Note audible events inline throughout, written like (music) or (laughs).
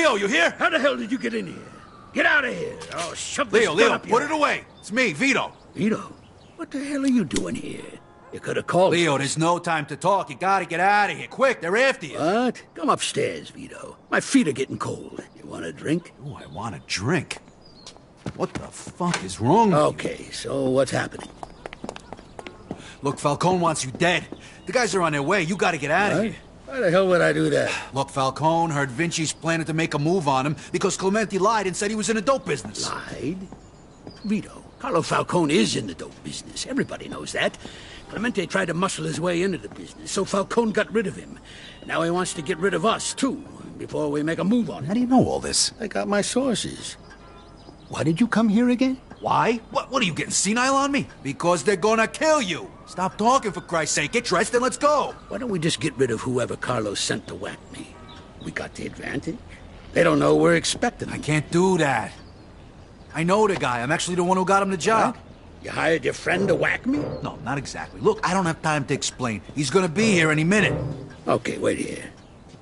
Leo? You here? How the hell did you get in here? Get out of here! Oh, shove this Leo, Leo, put it away. It's me, Vito. Vito, what the hell are you doing here? You could have called. Leo, there's no time to talk. You gotta get out of here. Quick, they're after you. What? Come upstairs, Vito. My feet are getting cold. You want a drink? Oh, I want a drink. What the fuck is wrong with Okay, so what's happening? Look, Falcone wants you dead. The guys are on their way. You gotta get out of here. Why the hell would I do that? Look, Falcone heard Vinci's planning to make a move on him because Clemente lied and said he was in a dope business. Lied? Vito, Carlo Falcone is in the dope business. Everybody knows that. Clemente tried to muscle his way into the business, so Falcone got rid of him. Now he wants to get rid of us, too, before we make a move on him. How do you know all this? I got my sources. Why did you come here again? Why? What, what are you getting senile on me? Because they're gonna kill you. Stop talking for Christ's sake. Get dressed and let's go. Why don't we just get rid of whoever Carlos sent to whack me? We got the advantage. They don't know we're expecting I can't do that. I know the guy. I'm actually the one who got him the job. You hired your friend to whack me? No, not exactly. Look, I don't have time to explain. He's gonna be here any minute. Okay, wait here.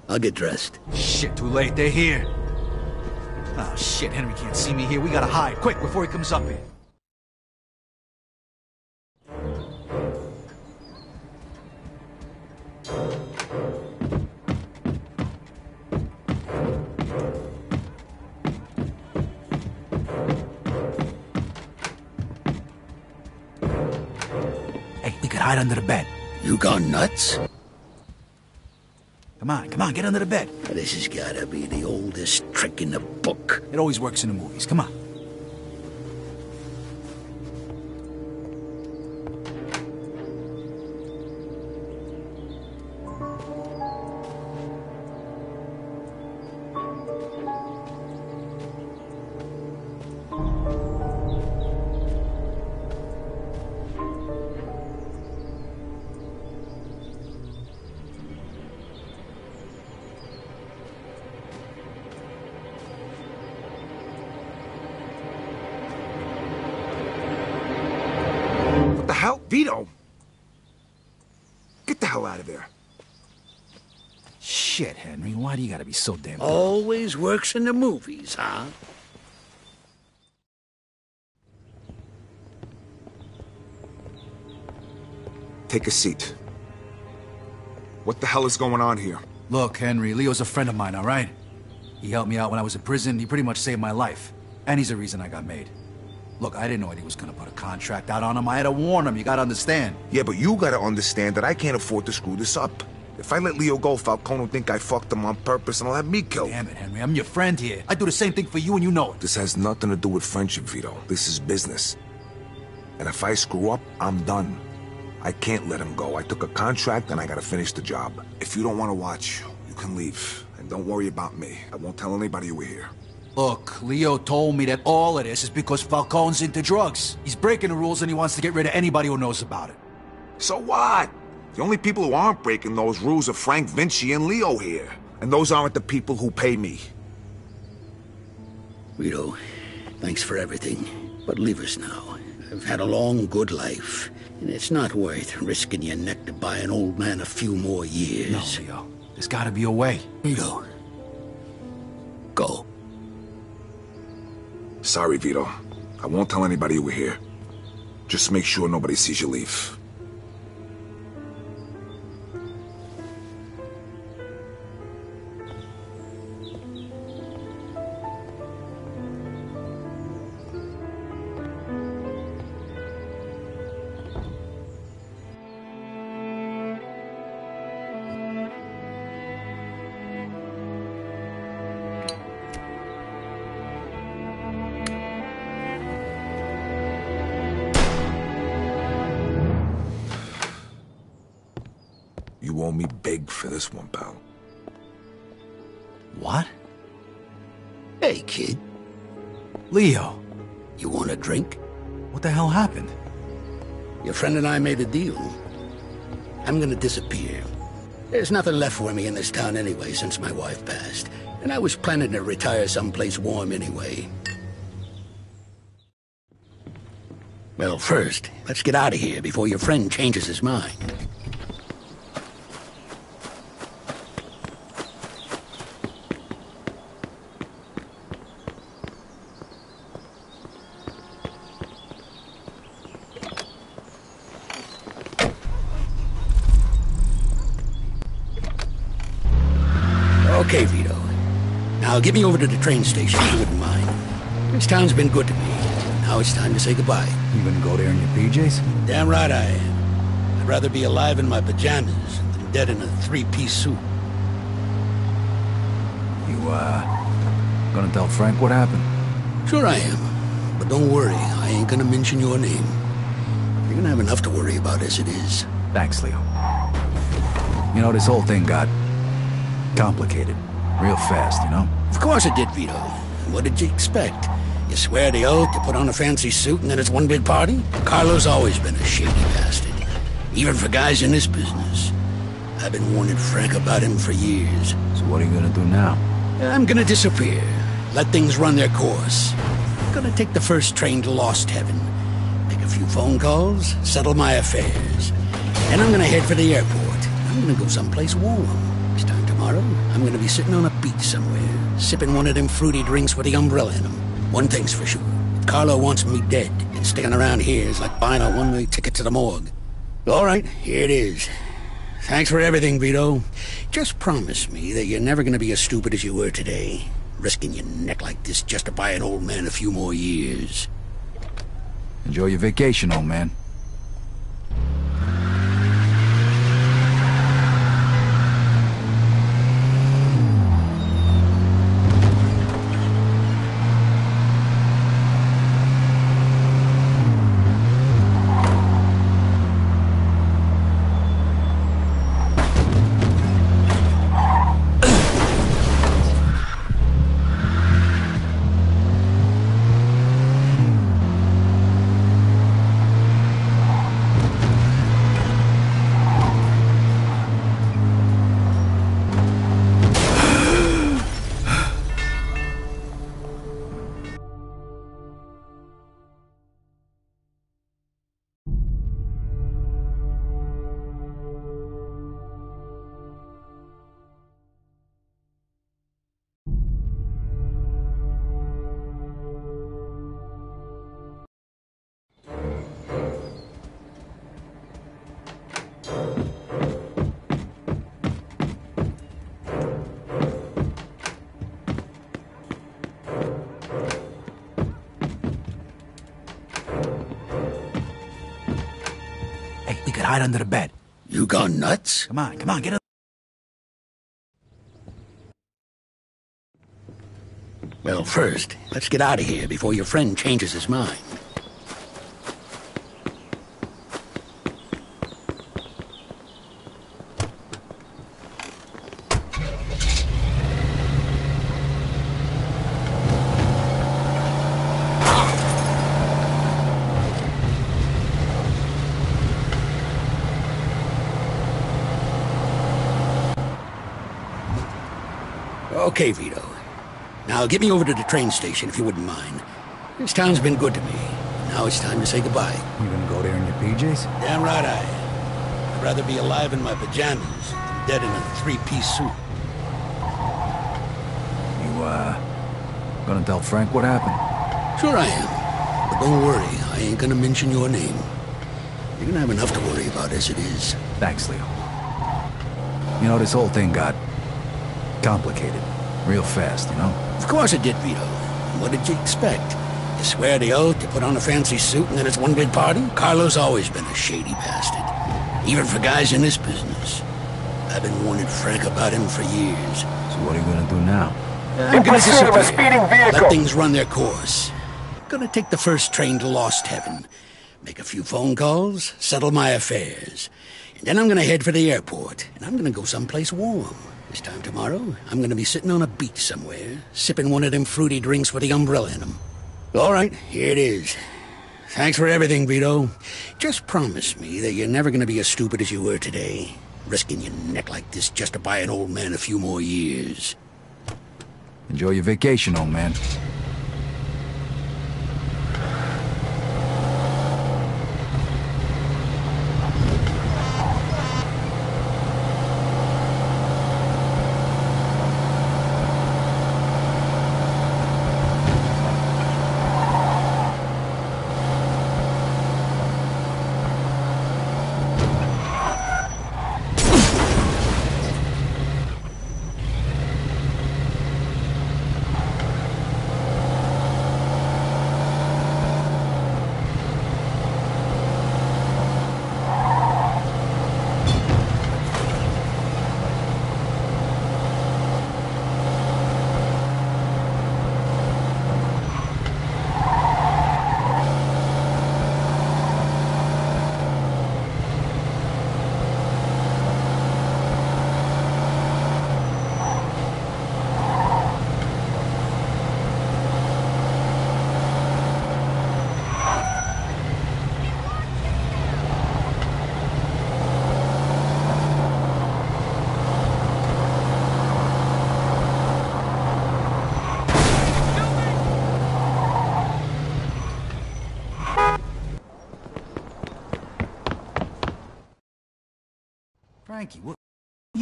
I'll get dressed. Shit, too late. They're here. Oh, shit. Henry can't see me here. We gotta hide. Quick, before he comes up here. Hey, we could hide under the bed. You gone nuts? Come on, come on, get under the bed. This has gotta be the oldest trick in the book. It always works in the movies. Come on. Do you gotta be so damn... Always works in the movies, huh? Take a seat. What the hell is going on here? Look, Henry, Leo's a friend of mine, all right? He helped me out when I was in prison. He pretty much saved my life. And he's the reason I got made. Look, I didn't know he was gonna put a contract out on him. I had to warn him, you gotta understand. Yeah, but you gotta understand that I can't afford to screw this up. If I let Leo go, Falcone will think I fucked him on purpose and he'll have me killed. Damn it, Henry, I'm your friend here. I do the same thing for you and you know it. This has nothing to do with friendship, Vito. This is business. And if I screw up, I'm done. I can't let him go. I took a contract and I gotta finish the job. If you don't want to watch, you can leave. And don't worry about me. I won't tell anybody you were here. Look, Leo told me that all of this is because Falcone's into drugs. He's breaking the rules and he wants to get rid of anybody who knows about it. So what? The only people who aren't breaking those rules are Frank Vinci and Leo here. And those aren't the people who pay me. Vito, thanks for everything. But leave us now. I've had a long, good life. And it's not worth risking your neck to buy an old man a few more years. No, Leo. There's gotta be a way. Vito. Go. Sorry, Vito. I won't tell anybody you were here. Just make sure nobody sees you leave. And I made a deal. I'm gonna disappear. There's nothing left for me in this town anyway since my wife passed. And I was planning to retire someplace warm anyway. Well, first, let's get out of here before your friend changes his mind. Now, get me over to the train station, if you wouldn't mind. This town's been good to me. Now it's time to say goodbye. You gonna go there in your PJs? Damn right I am. I'd rather be alive in my pajamas than dead in a three-piece suit. You, uh, gonna tell Frank what happened? Sure I am. But don't worry, I ain't gonna mention your name. You're gonna have enough to worry about as it is. Thanks, Leo. You know, this whole thing got complicated real fast, you know? Of course it did, Vito. What did you expect? You swear the oath, you put on a fancy suit, and then it's one big party? Carlo's always been a shady bastard. Even for guys in this business. I've been warning Frank about him for years. So what are you gonna do now? I'm gonna disappear. Let things run their course. I'm gonna take the first train to Lost Heaven. Make a few phone calls, settle my affairs. And I'm gonna head for the airport. I'm gonna go someplace warm. This time tomorrow, I'm gonna be sitting on a beach somewhere, sipping one of them fruity drinks with the umbrella in them. One thing's for sure. Carlo wants me dead, and sticking around here is like buying a one-way ticket to the morgue. All right, here it is. Thanks for everything, Vito. Just promise me that you're never gonna be as stupid as you were today, risking your neck like this just to buy an old man a few more years. Enjoy your vacation, old man. Hide under the bed. You gone nuts? Come on, come on, get up. Well, first, let's get out of here before your friend changes his mind. Okay, Vito. Now get me over to the train station if you wouldn't mind. This town's been good to me. Now it's time to say goodbye. You gonna go there in your PJs? Damn right I am. I'd rather be alive in my pajamas than dead in a three-piece suit. You, uh, gonna tell Frank what happened? Sure I am. But don't worry, I ain't gonna mention your name. You're gonna have enough to worry about as it is. Thanks, Leo. You know, this whole thing got complicated real fast, you know? Of course it did, Vito. What did you expect? You swear the oath, you put on a fancy suit, and then it's one big party? Carlo's always been a shady bastard. Even for guys in this business. I've been warning Frank about him for years. So what are you gonna do now? I'm gonna pursuit of a speeding vehicle. Let things run their course. I'm Gonna take the first train to Lost Heaven. Make a few phone calls, settle my affairs. And then I'm gonna head for the airport, and I'm gonna go someplace warm. This time tomorrow, I'm gonna be sitting on a beach somewhere, sipping one of them fruity drinks with the umbrella in them. All right, here it is. Thanks for everything, Vito. Just promise me that you're never gonna be as stupid as you were today, risking your neck like this just to buy an old man a few more years. Enjoy your vacation, old man.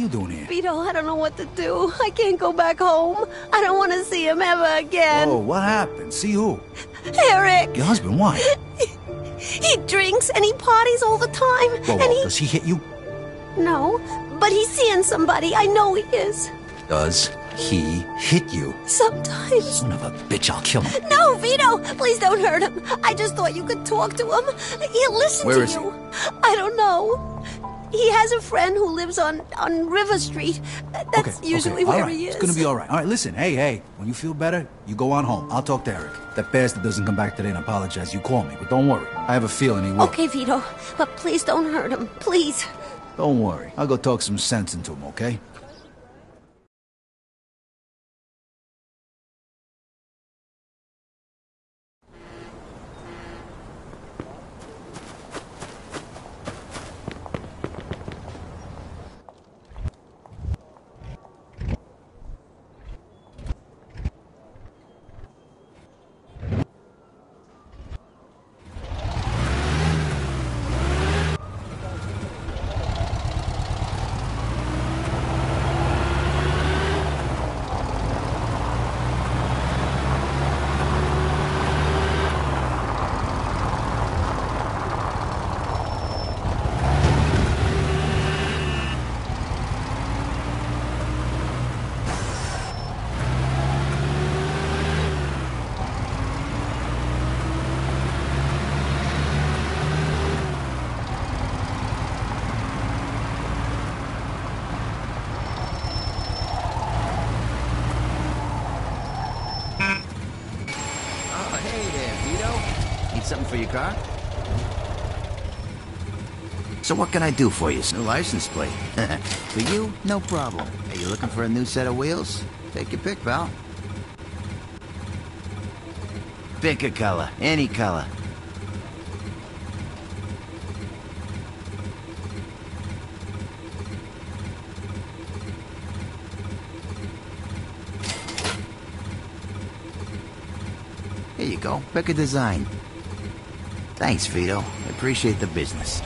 You doing here? Vito, I don't know what to do. I can't go back home. I don't want to see him ever again. Oh, what happened? See who? Eric! Your husband, why? (laughs) He drinks and he parties all the time. Whoa, and whoa, he. does he hit you? No, but he's seeing somebody. I know he is. Does he hit you? Sometimes. Son of a bitch, I'll kill him. No, Vito! Please don't hurt him. I just thought you could talk to him. He'll listen Where to is he? you. I don't know. He has a friend who lives on, on River Street. That's okay, usually okay, where right. he is. It's gonna be all right. All right, listen, hey, hey, when you feel better, you go on home. I'll talk to Eric. That bastard doesn't come back today and apologize. You call me, but don't worry. I have a feeling he will. Okay, Vito, but please don't hurt him. Please. Don't worry. I'll go talk some sense into him, okay? Oh, hey there, Vito. Need something for your car? So what can I do for you? New license plate. (laughs) for you, no problem. Are you looking for a new set of wheels? Take your pick, pal. Pick a color, any color. Here you go. Pick a design. Thanks, Vito. Appreciate the business.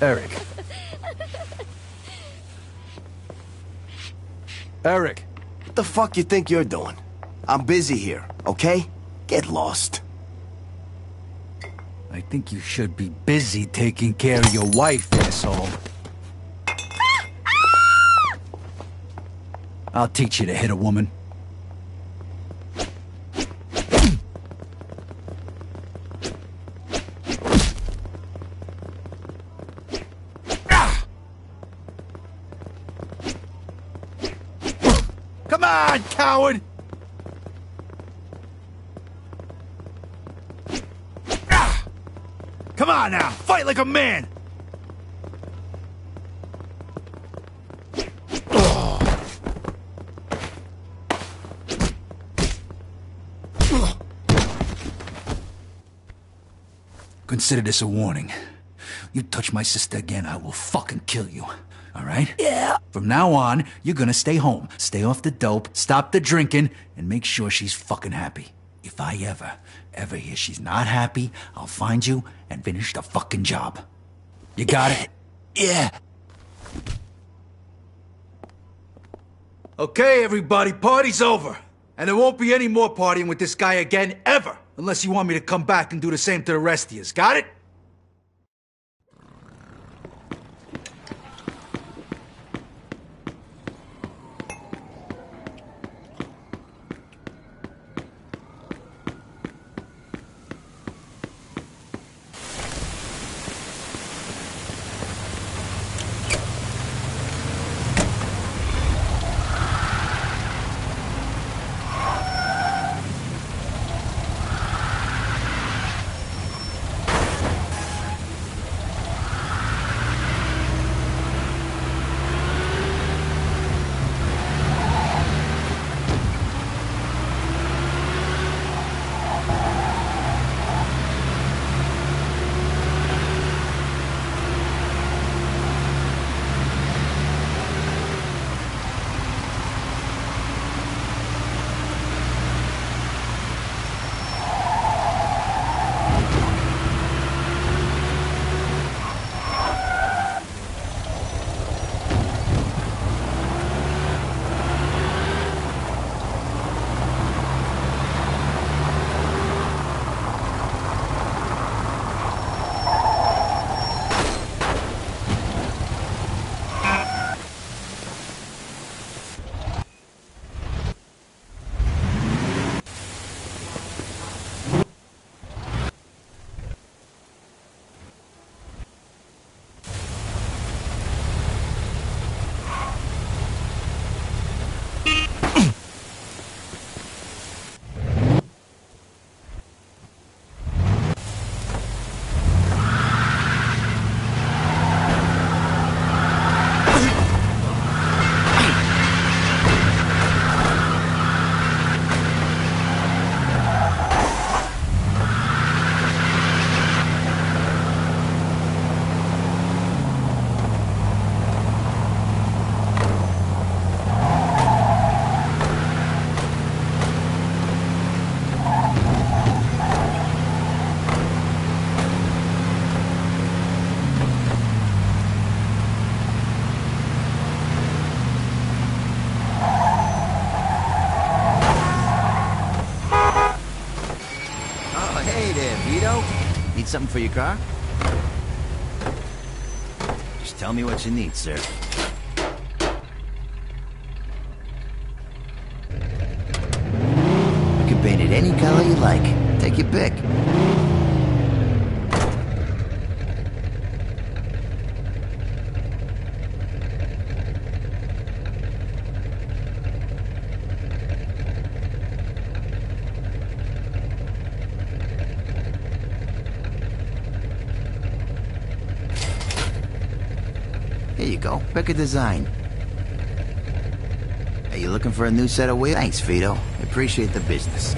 Eric. Eric. What the fuck you think you're doing? I'm busy here, okay? Get lost. I think you should be busy taking care of your wife, asshole. I'll teach you to hit a woman. Come on, coward! Come on now, fight like a man! Consider this a warning. You touch my sister again, I will fucking kill you. All right? Yeah. From now on, you're gonna stay home, stay off the dope, stop the drinking, and make sure she's fucking happy. If I ever, ever hear she's not happy, I'll find you and finish the fucking job. You got it? Yeah. Okay, everybody, party's over. And there won't be any more partying with this guy again, ever, unless you want me to come back and do the same to the rest of yous. Got it? Something for your car? Just tell me what you need, sir. You can paint it any color you like. Take your pick. Go. Pick a design. Hey, you looking for a new set of wheels? Thanks, Vito. Appreciate the business.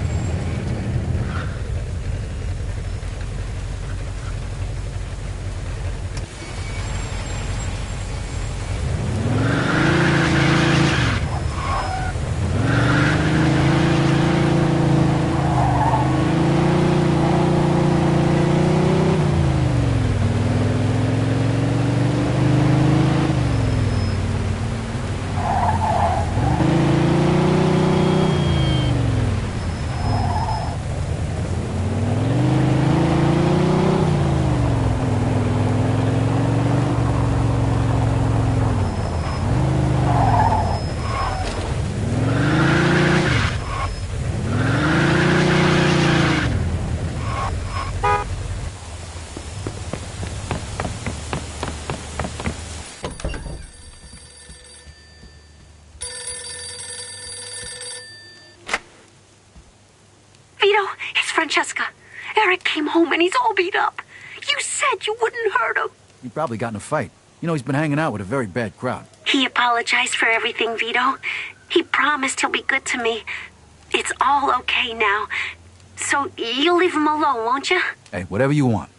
Vito, it's Francesca. Eric came home and he's all beat up. You said you wouldn't hurt him. He probably got in a fight. You know, he's been hanging out with a very bad crowd. He apologized for everything, Vito. He promised he'll be good to me. It's all okay now. So you'll leave him alone, won't you? Hey, whatever you want.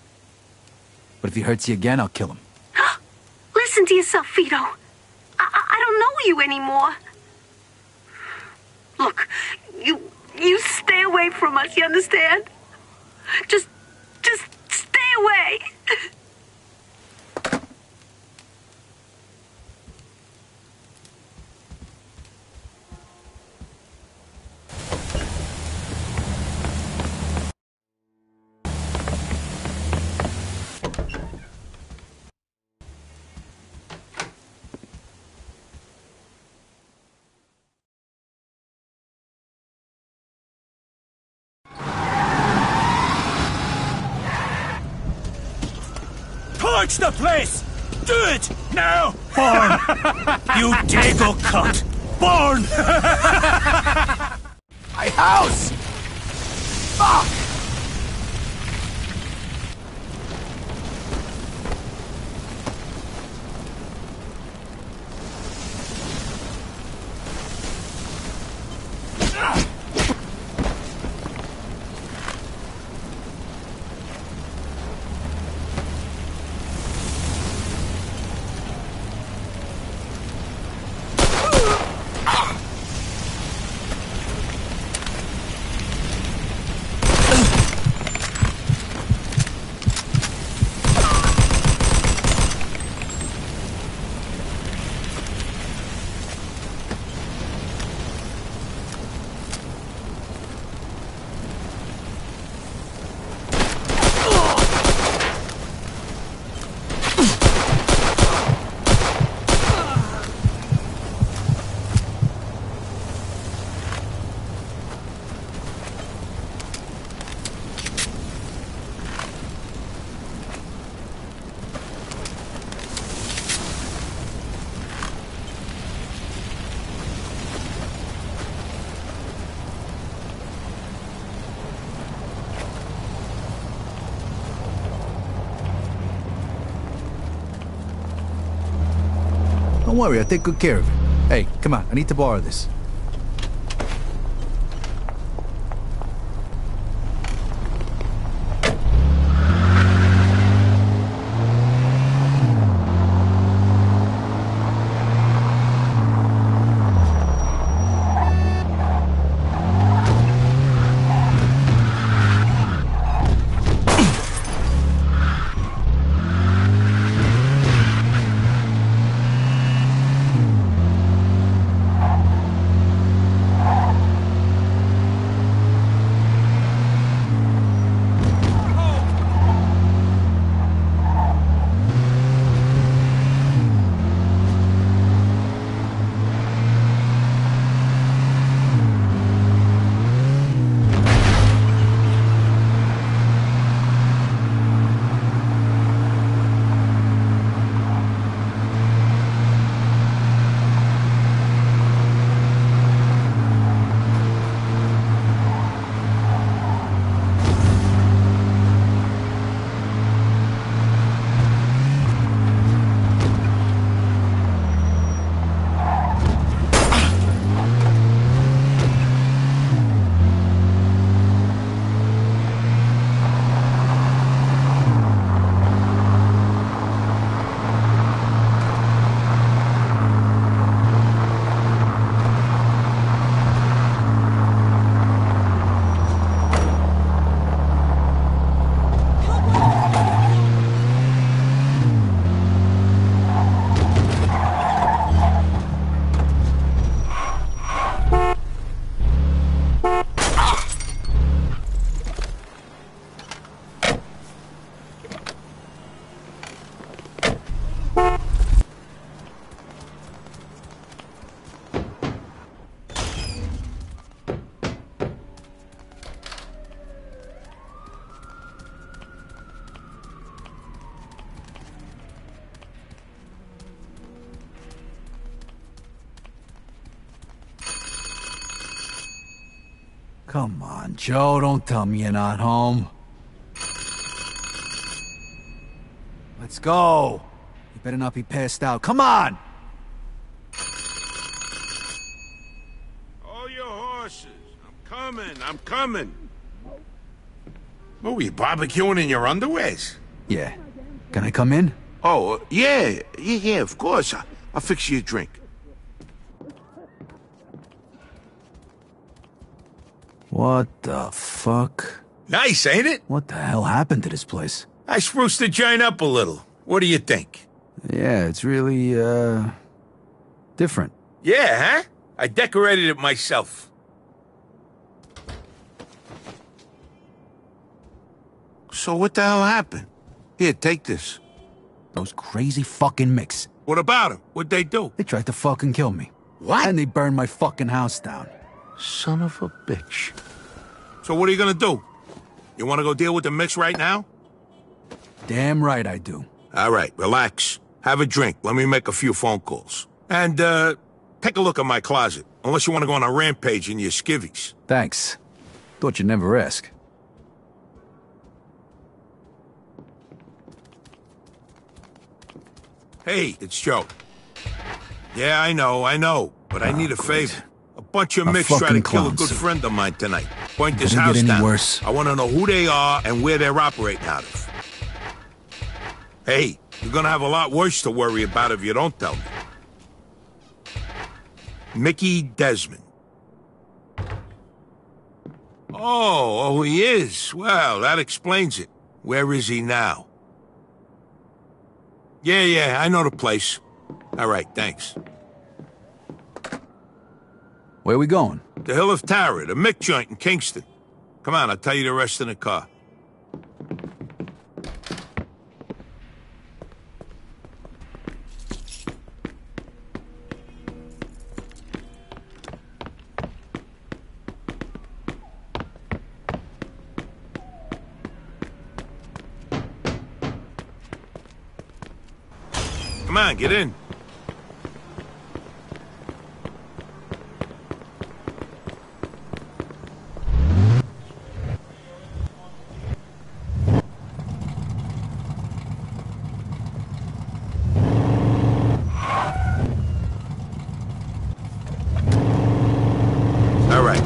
But if he hurts you again, I'll kill him. (gasps) Listen to yourself, Vito. I, I, I don't know you anymore. Look, you you stay away from us, you understand? Just just stay away. (laughs) Do it! Now! Born! (laughs) you dago cunt! Born! (laughs) My house! Fuck! Don't worry, I'll take good care of it. Hey, come on, I need to borrow this. Come on, Joe, don't tell me you're not home. Let's go. You better not be passed out. Come on! All your horses. I'm coming. I'm coming. What were you barbecuing in your underwears? Yeah. Can I come in? Oh, uh, yeah. Yeah, yeah, of course. I, I'll fix you a drink. What the fuck? Nice, ain't it? What the hell happened to this place? I spruced the joint up a little. What do you think? Yeah, it's really, uh... different. Yeah, huh? I decorated it myself. So what the hell happened? Here, take this. Those crazy fucking micks. What about them? What'd they do? They tried to fucking kill me. What? And they burned my fucking house down. Son of a bitch. So what are you gonna do? You wanna go deal with the micks right now? Damn right I do. All right, relax. Have a drink. Let me make a few phone calls. And, uh, take a look at my closet. Unless you want to go on a rampage in your skivvies. Thanks. Thought you'd never ask. Hey, it's Joe. Yeah, I know, I know. But I need a favor. A bunch of A micks try to kill a good suit. friend of mine tonight. Point this house down. worse? I want to know who they are and where they're operating out of. Hey, you're gonna have a lot worse to worry about if you don't tell me. Mickey Desmond. Oh, oh, he is. Well, that explains it. Where is he now? Yeah, yeah, I know the place. All right, thanks. Where are we going? The Hill of Tara, the Mick joint in Kingston. Come on, I'll tell you the rest in the car. Come on, get in. All right.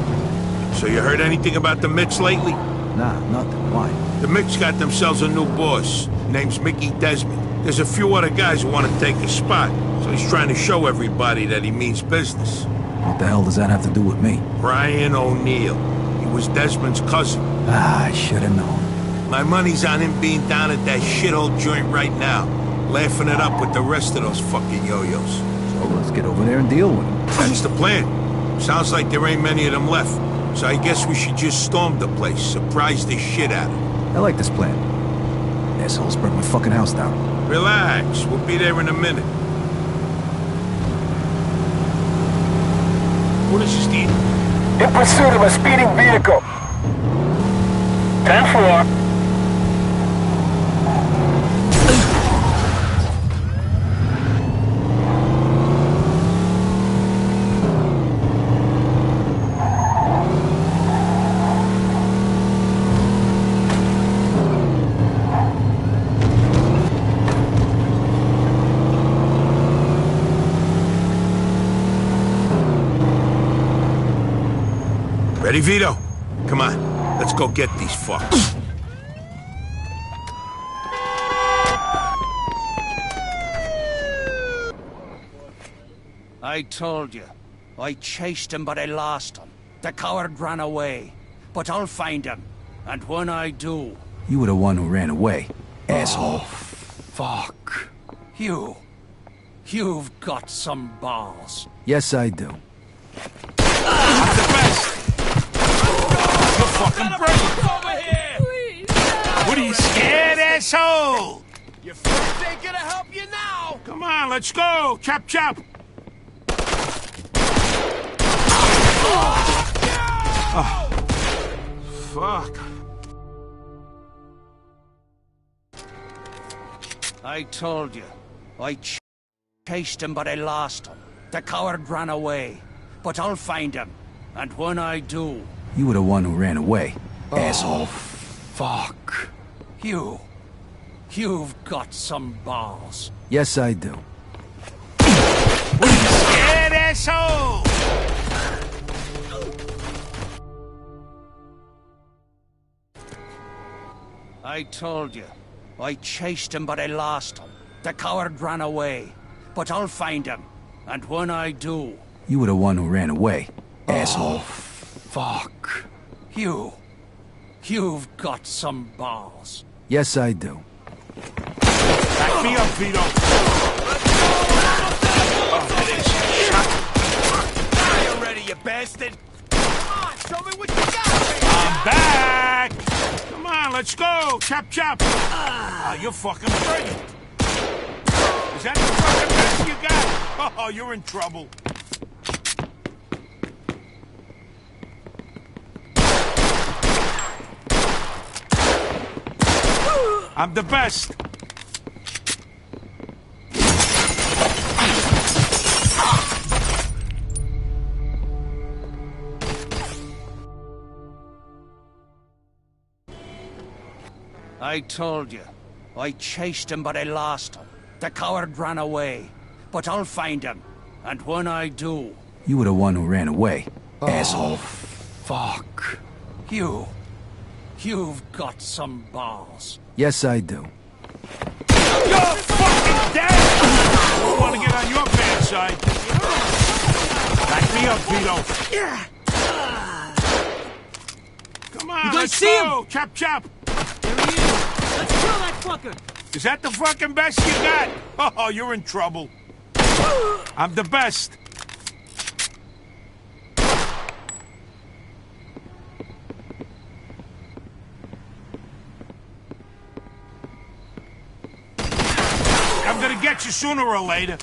So you heard anything about the Micks lately? Nah, nothing. Why? The Micks got themselves a new boss. Name's Mickey Desmond. There's a few other guys who want to take his spot, so he's trying to show everybody that he means business. What the hell does that have to do with me? Brian O'Neill. He was Desmond's cousin. Ah, I should have known. My money's on him being down at that shithole joint right now, laughing it up with the rest of those fucking yo-yos. So let's get over there and deal with him. That's the plan. Sounds like there ain't many of them left, so I guess we should just storm the place, surprise the shit out of them. I like this plan. Assholes burnt my fucking house down. Relax, we'll be there in a minute. What is this, Steve? In pursuit of a speeding vehicle. 10-4. Ready, Vito? Come on, let's go get these fucks. I told you. I chased him, but I lost him. The coward ran away. But I'll find him. And when I do... You were the one who ran away. Asshole. Oh, fuck. You. You've got some balls. Yes, I do. You're fucking brilliant. Over here! What are you scared, asshole? Your friends ain't gonna help you now! Come on, let's go. Chop, chop. Oh, fuck. I told you. I ch chased him, but I lost him. The coward ran away. But I'll find him. And when I do... You were the one who ran away. Oh, asshole. Fuck. You. You've got some balls. Yes, I do. Scared, asshole. I told you. I chased him, but I lost him. The coward ran away. But I'll find him. And when I do... You were the one who ran away. Oh, asshole. Fuck. You. You've got some balls. Yes, I do. Back me up, Vito. You ready, you bastard? Come on, show me what you got! I'm back. Come on, let's go. Chop, chop. Ah, oh, you're fucking brilliant. Is that the fucking best you got? (laughs) Oh, you're in trouble. I'm the best! I told you. I chased him, but I lost him. The coward ran away. But I'll find him. And when I do... You were the one who ran away, oh, asshole. fuck. You. You've got some balls. Yes, I do. You're fucking dead! I want to get on your bad side. Back me up, Vito. Come on, You guys let's see go. Chop, chop. There he is. Let's kill that fucker. Is that the fucking best you got? Oh, you're in trouble. I'm the best. I'm gonna get you sooner or later.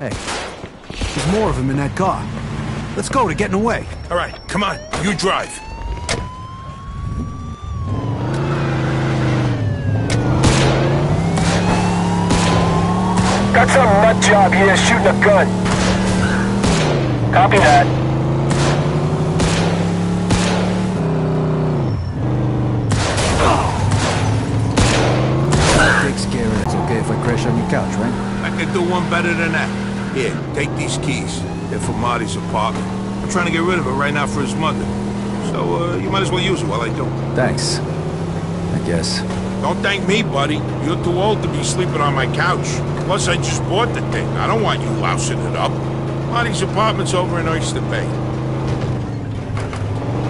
Hey, there's more of them in that car. Let's go, they're getting away. All right, come on, you drive. Got some nut job here shooting a gun. Copy that. Takes care of it. It's okay if I crash on your couch, right? I could do one better than that. Here, take these keys. They're for Marty's apartment. I'm trying to get rid of it right now for his mother. So, uh, you might as well use it while I do. Thanks. I guess. Don't thank me, buddy. You're too old to be sleeping on my couch. Plus, I just bought the thing. I don't want you lousing it up. Marty's apartment's over in Oyster Bay.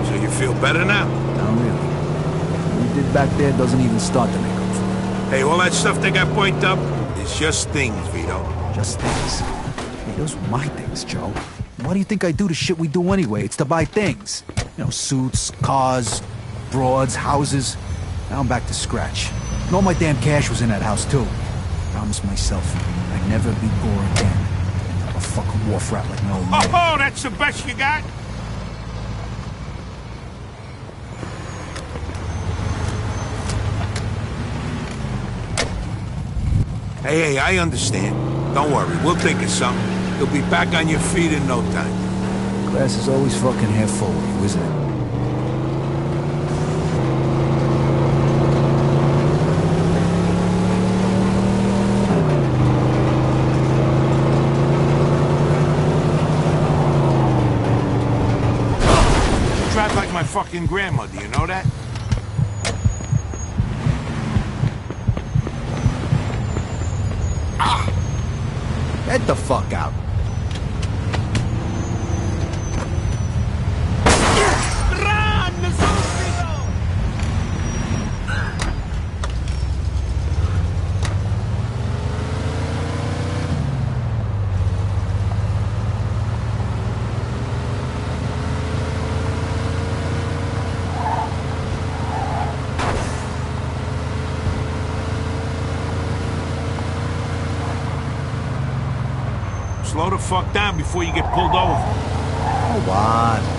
So you feel better now? Not really. What you did back there doesn't even start to make up for it. Hey, all that stuff they got pointed up is just things, Vito. Just things. Hey, those are my things, Joe. Why do you think I do the shit we do anyway? It's to buy things. You know, suits, cars, broads, houses. Now I'm back to scratch. And all my damn cash was in that house, too. I Promised myself I'd never be poor again. A fucking wharf rat like no old man. Oh, oh, that's the best you got? Hey, hey, I understand. Don't worry, we'll think of something. You'll be back on your feet in no time. Glass is always fucking half full isn't it? Drive like my fucking grandmother, you know that? Get the fuck out. Slow the fuck down before you get pulled over. Oh, what?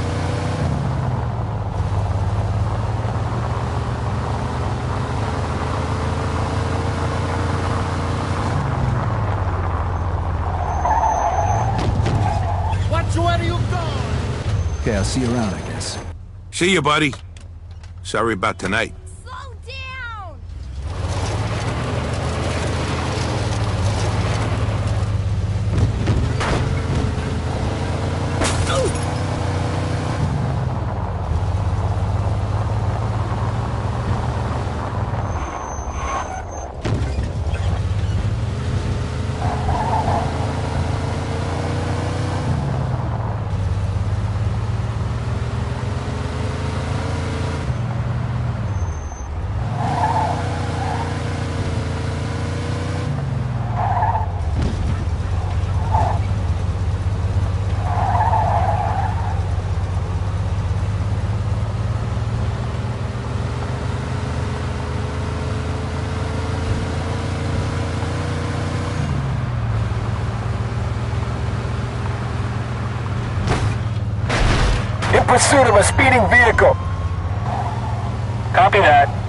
Where you go. Okay, I'll see you around, I guess. See you, buddy. Sorry about tonight. Pursuit of a speeding vehicle. Copy that.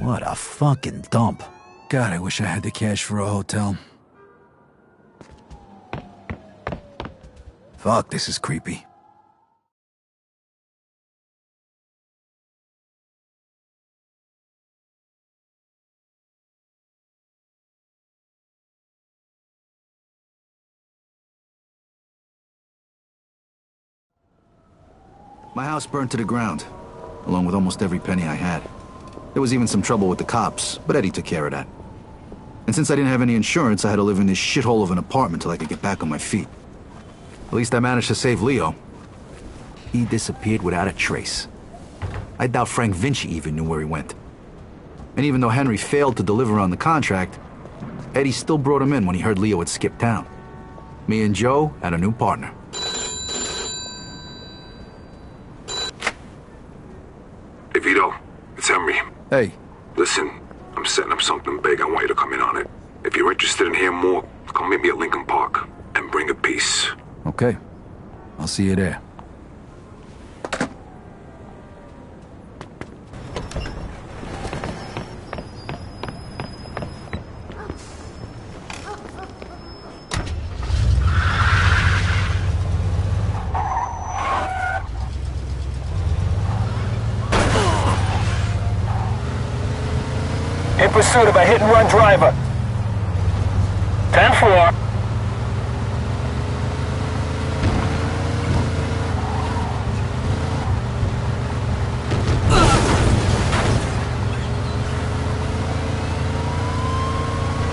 What a fucking dump. God, I wish I had the cash for a hotel. Fuck, this is creepy. My house burned to the ground, along with almost every penny I had. There was even some trouble with the cops, but Eddie took care of that. And since I didn't have any insurance, I had to live in this shithole of an apartment till I could get back on my feet. At least I managed to save Leo. He disappeared without a trace. I doubt Frank Vinci even knew where he went. And even though Henry failed to deliver on the contract, Eddie still brought him in when he heard Leo had skipped town. Me and Joe had a new partner. Hey, Vito. It's Henry. Hey, Listen, I'm setting up something big. I want you to come in on it. If you're interested in hearing more, come meet me at Lincoln Park. And bring a piece. okay. I'll see you there. In pursuit of a hit-and-run driver. 10-4.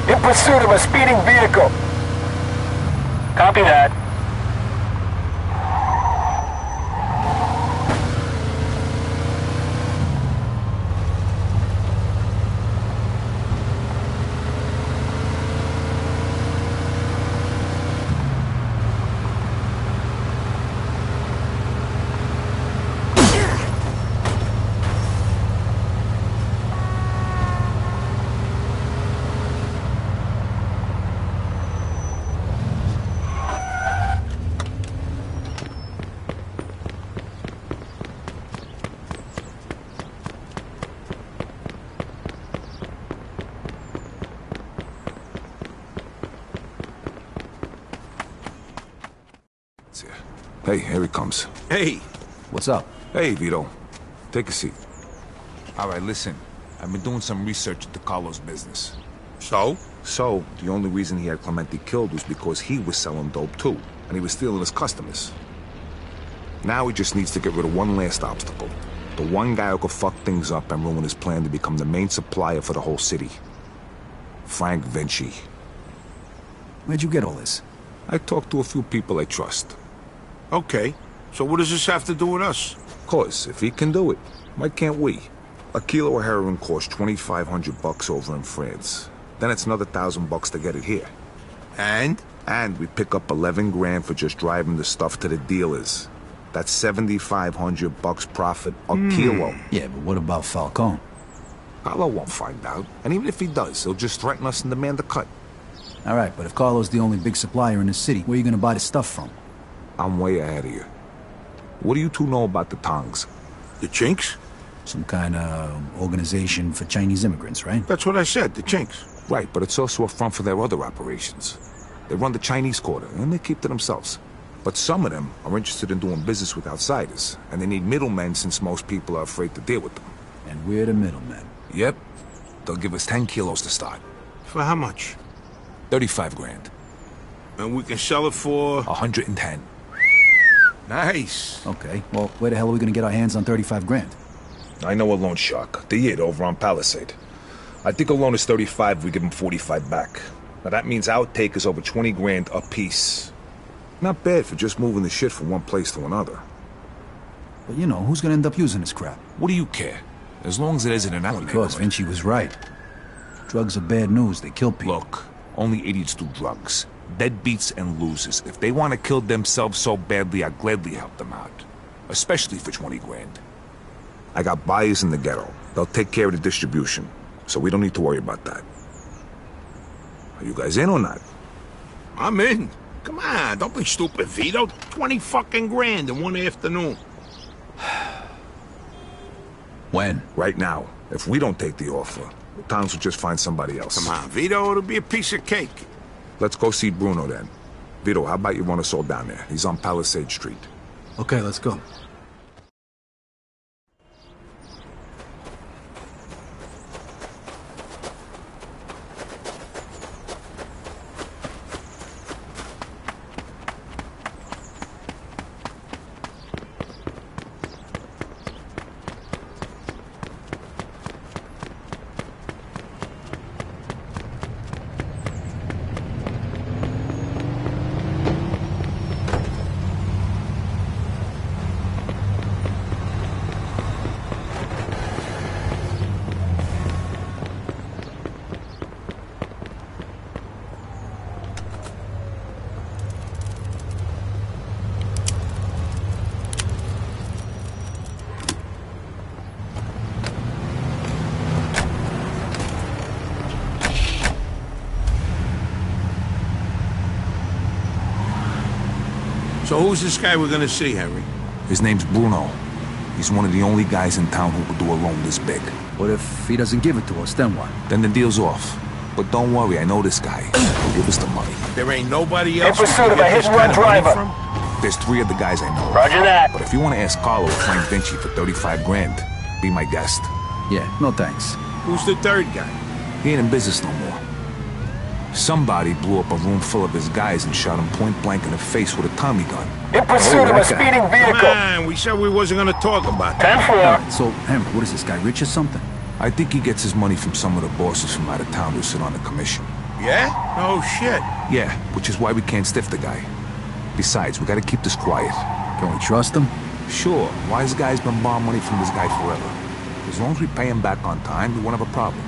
In pursuit of a speeding vehicle. Copy that. It's here. Hey, here he comes. Hey, What's up? Hey, Vito. Take a seat. All right, listen. I've been doing some research into Carlo's business. so? So, the only reason he had Clemente killed was because he was selling dope too, and he was stealing his customers. Now he just needs to get rid of one last obstacle. The one guy who could fuck things up and ruin his plan to become the main supplier for the whole city. Frank Vinci. Where'd you get all this? I talked to a few people I trust. Okay. So what does this have to do with us? Of course, if he can do it, why can't we? A kilo of heroin costs 2500 bucks over in France. Then it's another thousand bucks to get it here. And? And we pick up 11 grand for just driving the stuff to the dealers. That's 7500 bucks profit a hmm. kilo. Yeah, but what about Falcone? Carlo won't find out. And even if he does, he'll just threaten us and demand a cut. All right, but if Carlo's the only big supplier in the city, where are you gonna buy the stuff from? I'm way ahead of you. What do you two know about the Tongs? The Chinks? Some kind of um, organization for Chinese immigrants, right? That's what I said, the Chinks. Right, but it's also a front for their other operations. They run the Chinese quarter, and they keep to themselves. But some of them are interested in doing business with outsiders, and they need middlemen since most people are afraid to deal with them. And we're the middlemen. Yep. They'll give us 10 kilos to start. For how much? 35 grand. And we can sell it for... 110. Nice. Okay, well, where the hell are we gonna get our hands on 35 grand? I know a loan shark. The Yid over on Palisade. I think a loan is 35 we give him 45 back. Now that means our take is over 20 grand a piece. Not bad for just moving the shit from one place to another. But you know, who's gonna end up using this crap? What do you care? As long as it isn't an outlet. Because Vinci was right. Drugs are bad news, they kill people. Look, only idiots do drugs. Deadbeats and losers. If they want to kill themselves so badly, I'd gladly help them out. Especially for 20 grand. I got buyers in the ghetto. They'll take care of the distribution. So we don't need to worry about that. Are you guys in or not? I'm in. Come on, don't be stupid, Vito. 20 fucking grand in one afternoon. (sighs) When? Right now. If we don't take the offer, the Tongs will just find somebody else. Come on, Vito, it'll be a piece of cake. Let's go see Bruno then. Vito, how about you run us all down there? He's on Palisade Street. Okay, let's go. This guy we're gonna see, Harry? His name's Bruno. He's one of the only guys in town who could do a loan this big. What if he doesn't give it to us, then what? Then the deal's off. But don't worry, I know this guy. He'll give us the money. There ain't nobody else we pursuit of a get hit-and-run kind of money driver. from? There's three of the guys I know. Roger that. But if you want to ask Carlo to find Vinci for 35 grand, be my guest. Yeah, no thanks. Who's the third guy? He ain't in business no more. Somebody blew up a room full of his guys and shot him point blank in the face with a Tommy gun. In pursuit of a that guy. speeding vehicle. on, we said we wasn't gonna talk about that. 10-4. So, Henry, what is this guy, rich or something? I think he gets his money from some of the bosses from out of town who sit on the commission. Yeah? Oh, shit. Yeah, which is why we can't stiff the guy. Besides, we gotta keep this quiet. Can we trust him? Sure, wise guy's been borrowing money from this guy forever. As long as we pay him back on time, we won't have a problem.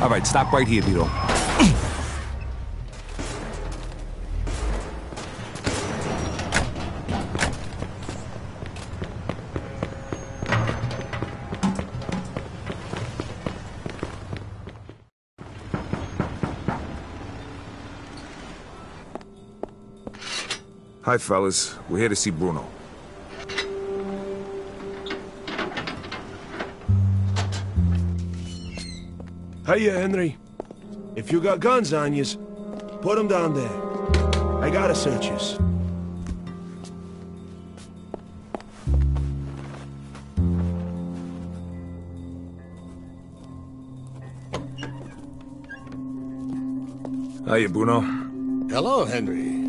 All right, stop right here, Vito. Hi, fellas. We're here to see Bruno. Hiya, Henry. If you got guns on yous, put them down there. I gotta search yous. Hiya, Bruno. Hello, Henry.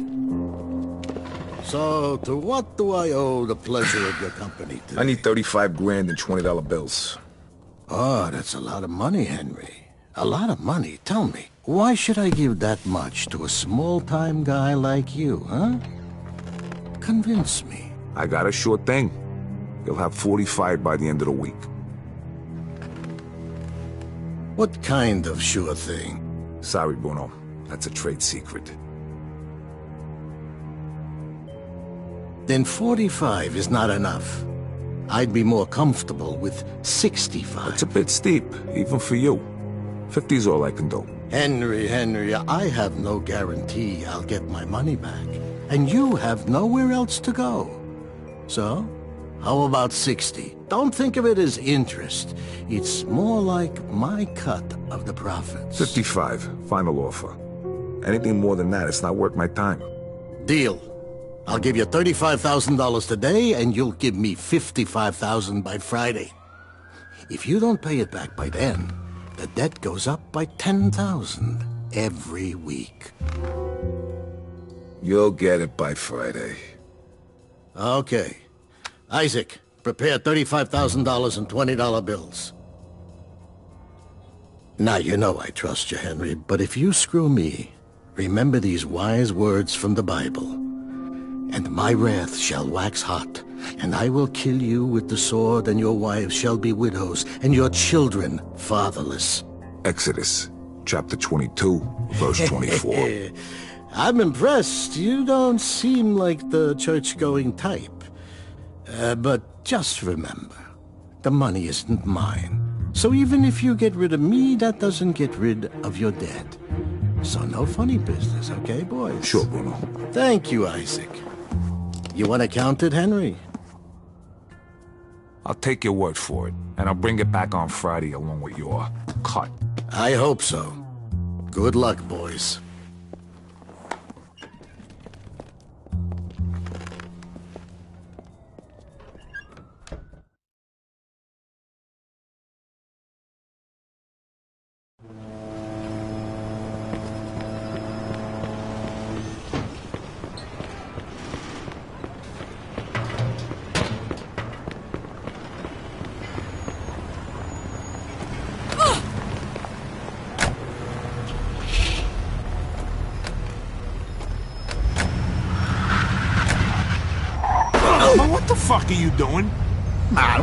So, to what do I owe the pleasure of your company today? I need 35 grand in $20 bills. Oh, that's a lot of money, Henry. A lot of money. Tell me, why should I give that much to a small-time guy like you, huh? Convince me. I got a sure thing. You'll have 45 by the end of the week. What kind of sure thing? Sorry, Bruno. That's a trade secret. Then 45 is not enough. I'd be more comfortable with 65. It's a bit steep, even for you. 50's all I can do. Henry, Henry, I have no guarantee I'll get my money back. And you have nowhere else to go. So, how about 60? Don't think of it as interest. It's more like my cut of the profits. 55, final offer. Anything more than that, it's not worth my time. Deal. I'll give you $35,000 today, and you'll give me 55,000 by Friday. If you don't pay it back by then, the debt goes up by 10,000 every week. You'll get it by Friday. Okay. Isaac, prepare $35,000 in $20 bills. Now, you know I trust you, Henry, but if you screw me, remember these wise words from the Bible. And my wrath shall wax hot, and I will kill you with the sword, and your wives shall be widows, and your children fatherless. Exodus, chapter 22, verse 24. (laughs) I'm impressed. You don't seem like the church-going type. Uh, but just remember, the money isn't mine. So even if you get rid of me, that doesn't get rid of your debt. So no funny business, okay, boys? Sure, Bruno. Thank you, Isaac. You want to count it, Henry? I'll take your word for it, and I'll bring it back on Friday along with your cut. I hope so. Good luck, boys.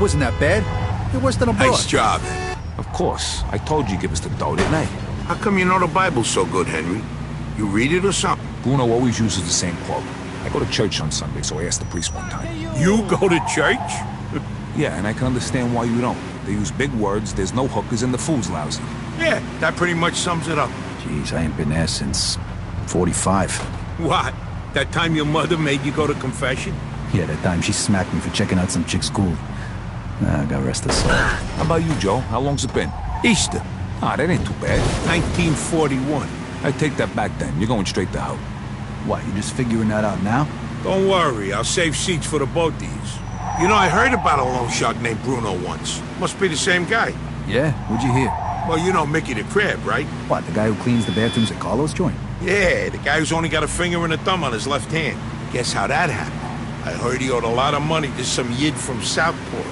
Wasn't that bad. It worse than a bullet. Nice job. Of course. I told you give us the dough, didn't I? How come you know the Bible so good, Henry? You read it or something? Bruno always uses the same quote. I go to church on Sunday, so I asked the priest one time. You go to church? (laughs) Yeah, and I can understand why you don't. They use big words, there's no hookers, and the food's lousy. Yeah, that pretty much sums it up. Jeez, I ain't been there since 45. What? That time your mother made you go to confession? Yeah, that time she smacked me for checking out some chick's school. Ah, God rest her soul. How about you, Joe? How long's it been? Easter, Ah, that ain't too bad. 1941. I take that back then. You're going straight to hell. What, you just figuring that out now? Don't worry, I'll save seats for the both of these. You know, I heard about a loan shark named Bruno once. Must be the same guy. Yeah? What'd you hear? Well, you know Mickey the Crab, right? What, the guy who cleans the bathrooms at Carlo's joint? Yeah, the guy who's only got a finger and a thumb on his left hand. Guess how that happened? I heard he owed a lot of money to some yid from Southport.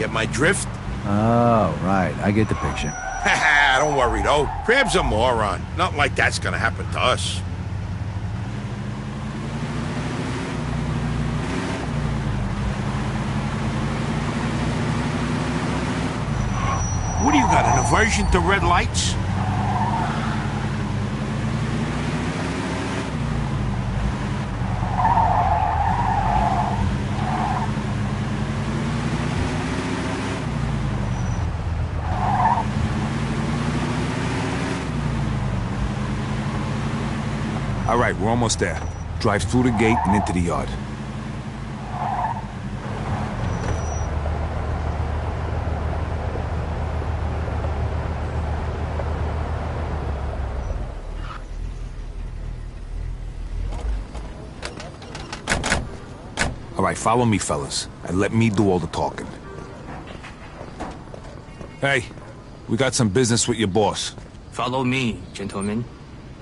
Get my drift? Oh, right. I get the picture. Haha, (laughs) don't worry though. Crab's a moron. Nothing like that's gonna happen to us. What do you got, an aversion to red lights? Right, we're almost there. Drive through the gate and into the yard. All right, follow me, fellas, and let me do all the talking. Hey, we got some business with your boss. Follow me, gentlemen.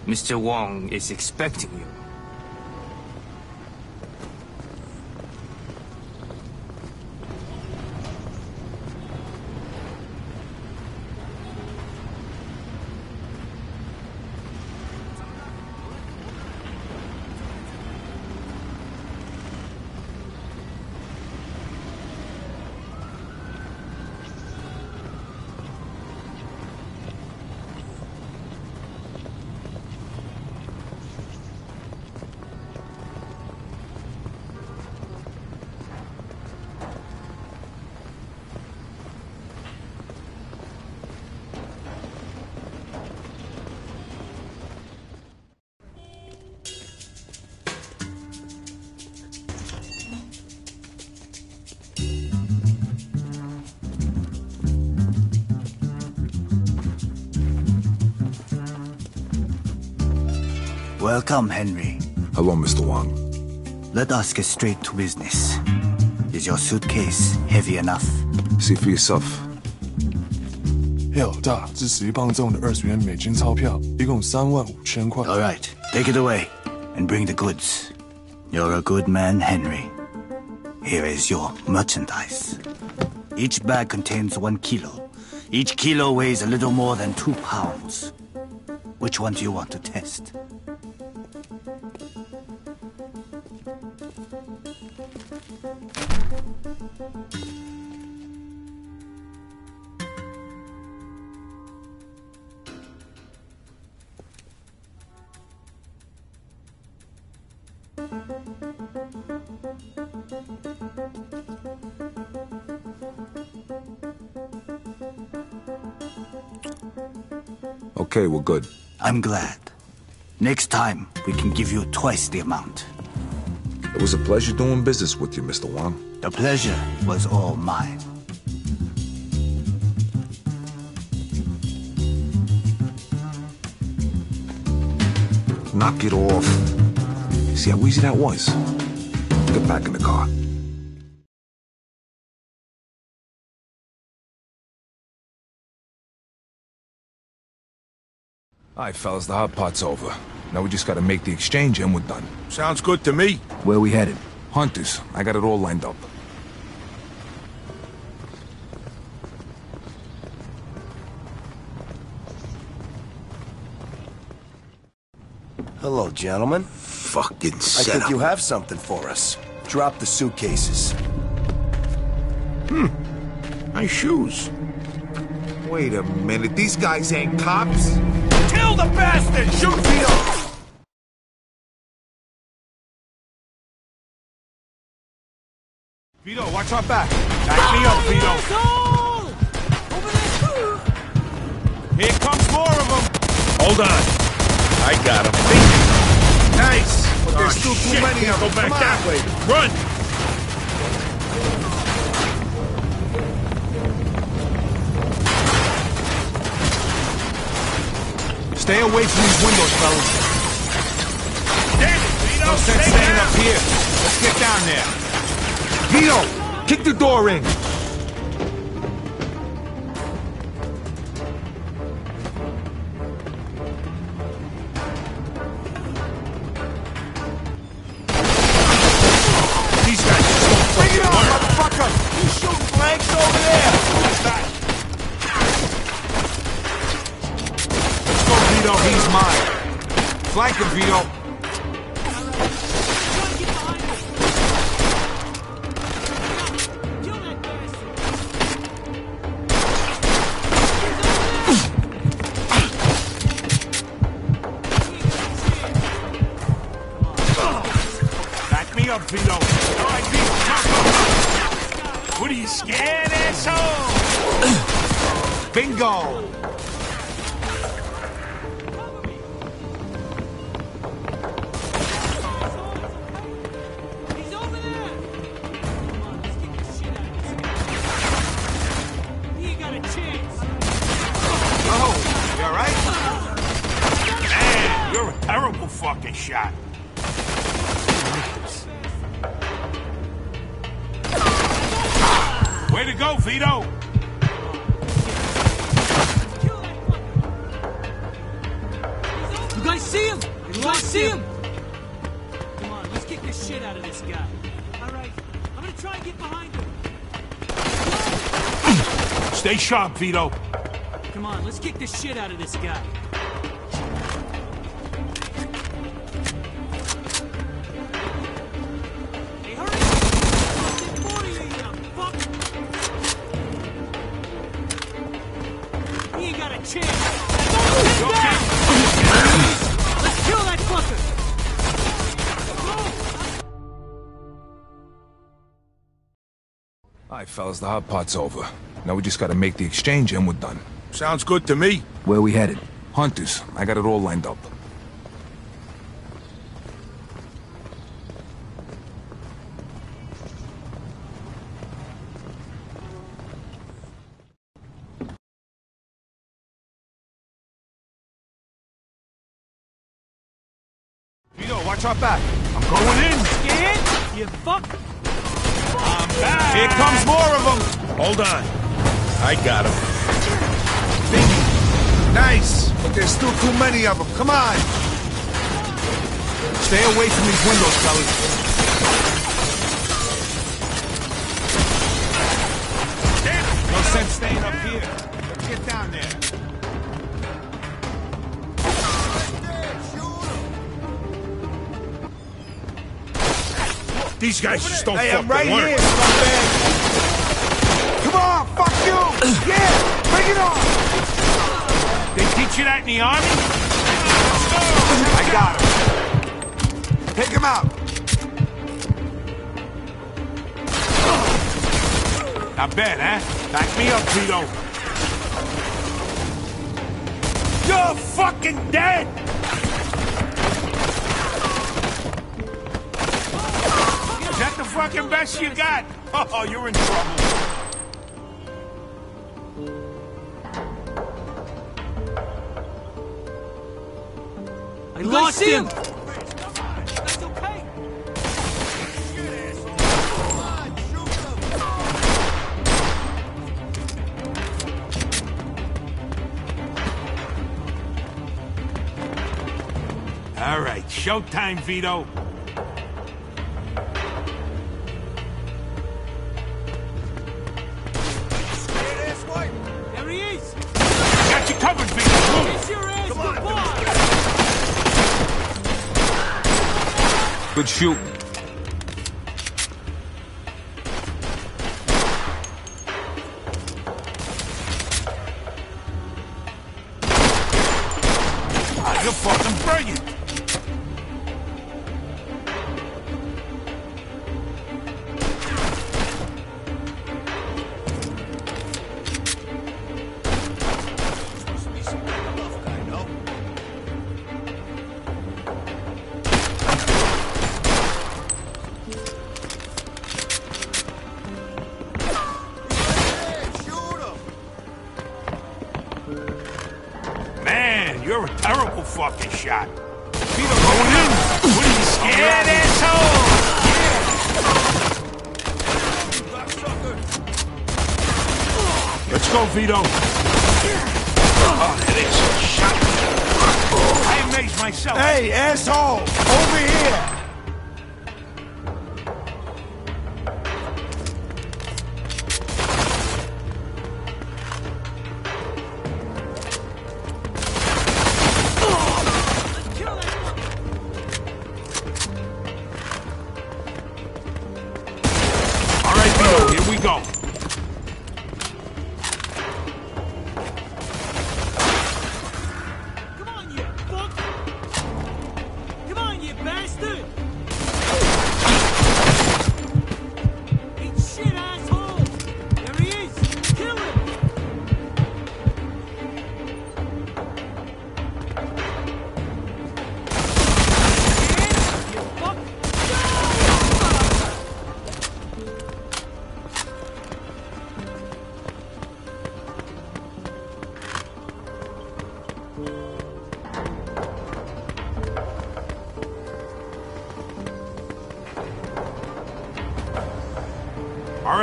Mr. Wong is expecting you. Welcome, Henry. Hello, Mr. Wong. Let us get straight to business. Is your suitcase heavy enough? See for yourself. 票大，是十磅重的二十元美金钞票，一共三万五千块。 All right, take it away and bring the goods. You're a good man, Henry. Here is your merchandise. Each bag contains one kilo. Each kilo weighs a little more than two pounds. Which one do you want to I'm glad. Next time, we can give you twice the amount. It was a pleasure doing business with you, Mr. Wong. The pleasure was all mine. Knock it off. See how easy that was? Get back in the car. Right, fellas, the hot pot's over. Now we just gotta make the exchange and we're done. Sounds good to me. Where we headed? Hunters, I got it all lined up. Hello, gentlemen. Fucking setup. I think you have something for us. Drop the suitcases. Hmm. Nice shoes. Wait a minute, these guys ain't cops? Kill the bastard! Shoot Vito! Vito, watch our back. Back me up, Vito. Here comes more of them. Hold on. I got him. Nice. But there's ah, still too shit. many of Go back Come that on. way. Run. Stay away from these windows, fellas. Damn it, Vito. No sense staying down. up here. Let's get down there. Vito, kick the door in. Stay sharp, Vito. Come on, let's kick the shit out of this guy. Hey, hurry! There's more of you, you fuck! He ain't got a chance. Let's kill that fucker! All right, fellas, the hot pot's over. Now we just gotta make the exchange and we're done. Sounds good to me. Where we headed? Hunters, I got it all lined up. Vito, watch our back. I'm going in. Scared? You fuck! I'm back. Here comes more of them. Hold on. I got him. Binky. Nice! But there's still too many of them. Come on! Stay away from these windows, fellas. No sense staying up here. Get down there. These guys just don't hey, fuck I'm right here, fuck you! Yeah, bring it on! They teach you that in the army? I got him. Take him out. Not bad, huh? Back me up, Vito. You're fucking dead! Is that the fucking best you got? Oh, you're in trouble. Lost him! him? All right, showtime, Vito. Good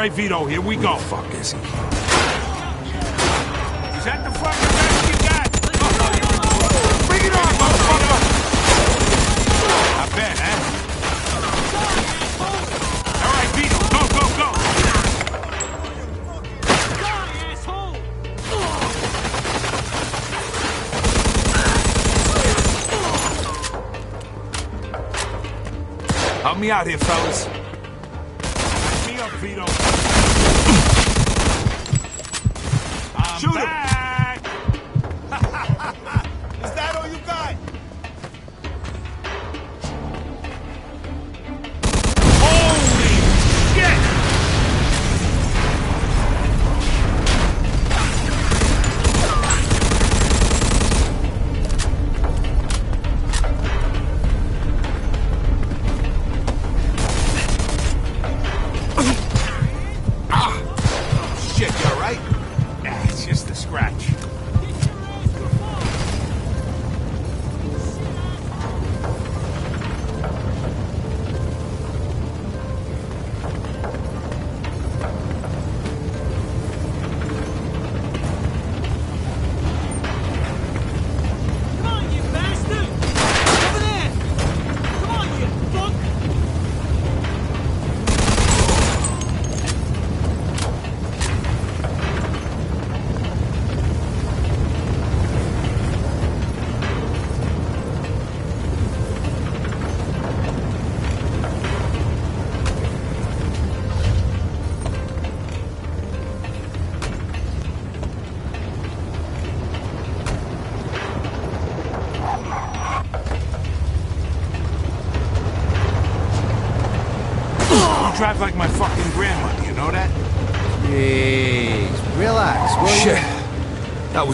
right, Vito, here we go. Fuck is he? Is that the you got? Bring it on, motherfucker! Not bad, huh? All right, Vito, go, go, go. Help me out here, fellas.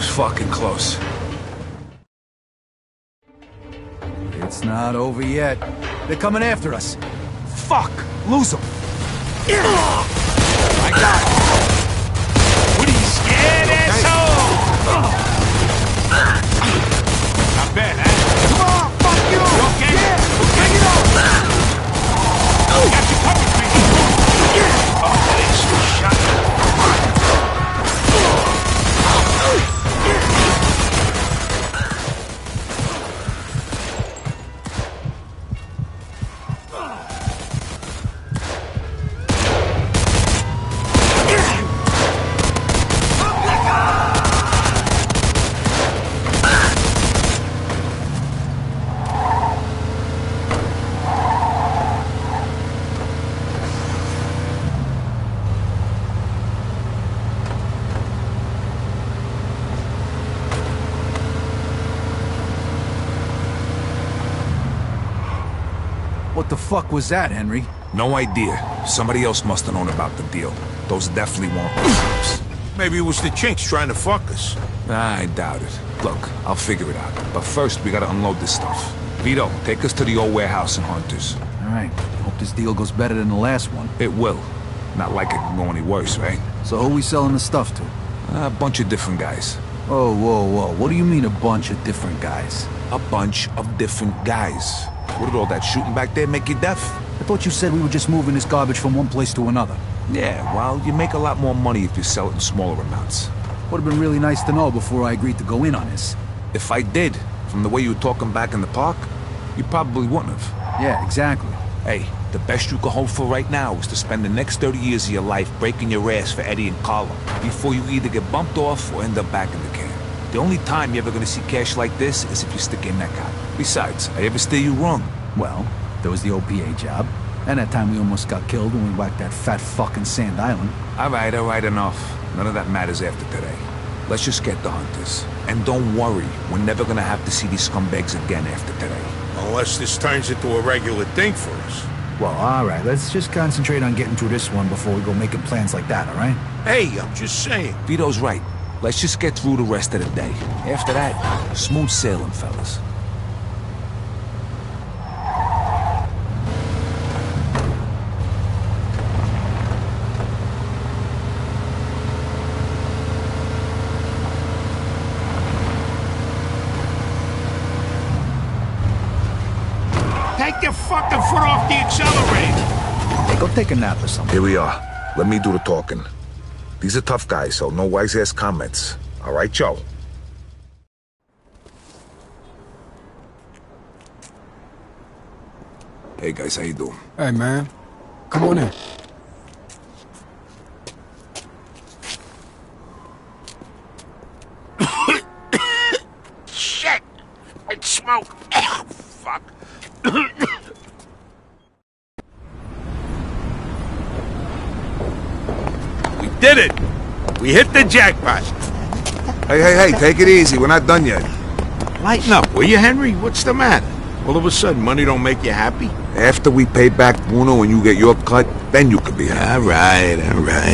Was fucking close. It's not over yet. They're coming after us. Fuck! Lose them! I got it. What are you scared, asshole? Not bad, fuck was that, Henry? No idea. Somebody else must have known about the deal. Those definitely weren't cops. Maybe it was the chinks trying to fuck us. I doubt it. Look, I'll figure it out. But first, we gotta unload this stuff. Vito, take us to the old warehouse in Hunters. All right. Hope this deal goes better than the last one. It will. Not like it can go any worse, right? So who we selling the stuff to? A bunch of different guys. Oh, whoa, whoa. What do you mean a bunch of different guys? A bunch of different guys. What did all that shooting back there make you deaf? I thought you said we were just moving this garbage from one place to another. Yeah, well, you make a lot more money if you sell it in smaller amounts. Would have been really nice to know before I agreed to go in on this. If I did, from the way you were talking back in the park, you probably wouldn't have. Yeah, exactly. Hey, the best you can hope for right now is to spend the next 30 years of your life breaking your ass for Eddie and Carlo before you either get bumped off or end up back in the can. The only time you're ever gonna see cash like this is if you stick in that out. Besides, I ever steer you wrong? Well, there was the OPA job. And that time we almost got killed when we whacked that fat fucking Sand Island. Alright, alright, enough. None of that matters after today. Let's just get the hunters. And don't worry, we're never gonna have to see these scumbags again after today. Unless this turns into a regular thing for us. Well, all right. Let's just concentrate on getting through this one before we go making plans like that, all right? Hey, I'm just saying. Vito's right. Let's just get through the rest of the day. After that, smooth sailing, fellas. Take your fucking foot off the accelerator. Hey, go take a nap or something. Here we are. Let me do the talking. These are tough guys, so no wise ass comments. All right, Joe. Hey guys, how you doing? Hey, man. Come on in. Shit! It's smoke. Ugh, fuck. We did it! We hit the jackpot. Hey, hey, hey, take it easy. We're not done yet. Lighten up, will you, Henry? What's the matter? All of a sudden, money don't make you happy? After we pay back Bruno and you get your cut, then you could be happy. All right, all right.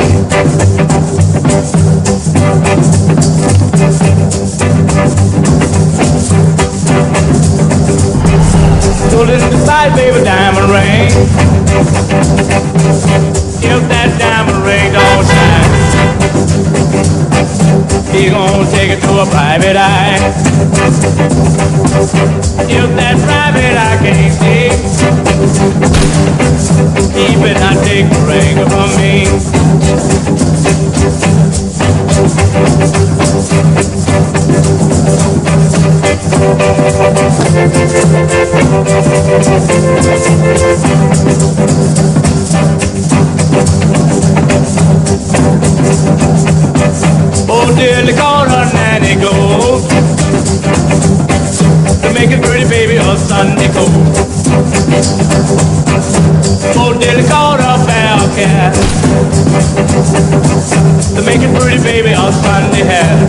So listen decide, baby, diamond ring. If that diamond ring don't shine, he gonna take it to a private eye. If that private eye can't see, he better not take the ring from me. Oh, dearly call her Nanny Go to make a pretty baby of Sunday Go. Oh, dearly call her Bellcat to make a pretty baby of Sunday Hat.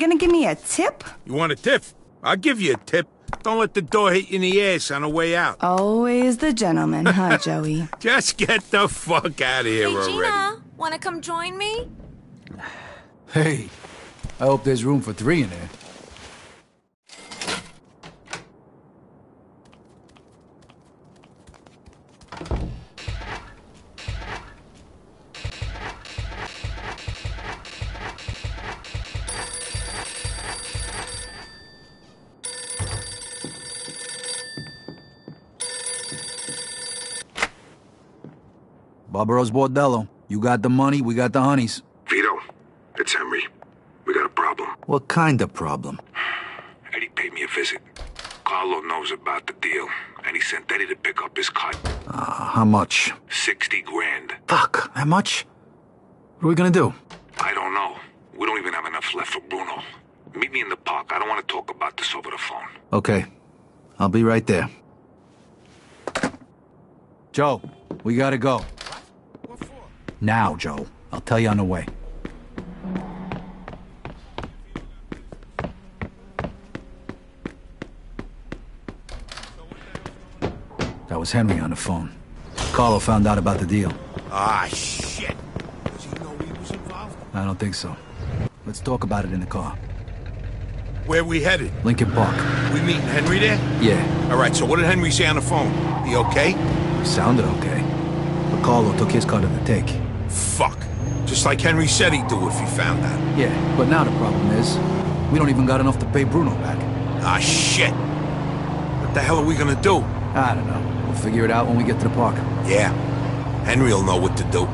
Gonna give me a tip? You want a tip? I'll give you a tip. Don't let the door hit you in the ass on the way out. Always the gentleman, huh, (laughs) Joey? Just get the fuck out of here Hey, already. Gina, wanna come join me? (sighs) Hey, I hope there's room for three in there. Barbaro's Bordello. You got the money, we got the honeys. Vito, it's Henry. We got a problem. What kind of problem? Eddie paid me a visit. Carlo knows about the deal, and he sent Eddie to pick up his cut. Uh, how much? 60 grand. Fuck, that much? What are we gonna do? I don't know. We don't even have enough left for Bruno. Meet me in the park. I don't want to talk about this over the phone. Okay, I'll be right there. Joe, we gotta go. Now, Joe. I'll tell you on the way. That was Henry on the phone. Carlo found out about the deal. Ah, shit. Does he know he was involved? I don't think so. Let's talk about it in the car. Where we headed? Lincoln Park. We meeting Henry there? Yeah, All right, so what did Henry say on the phone? He okay? sounded okay. But Carlo took his cut of the take. Fuck. Just like Henry said he'd do if he found out. Yeah, but now the problem is, we don't even got enough to pay Bruno back. Ah, shit. What the hell are we gonna do? I don't know. We'll figure it out when we get to the park. Yeah. Henry'll know what to do.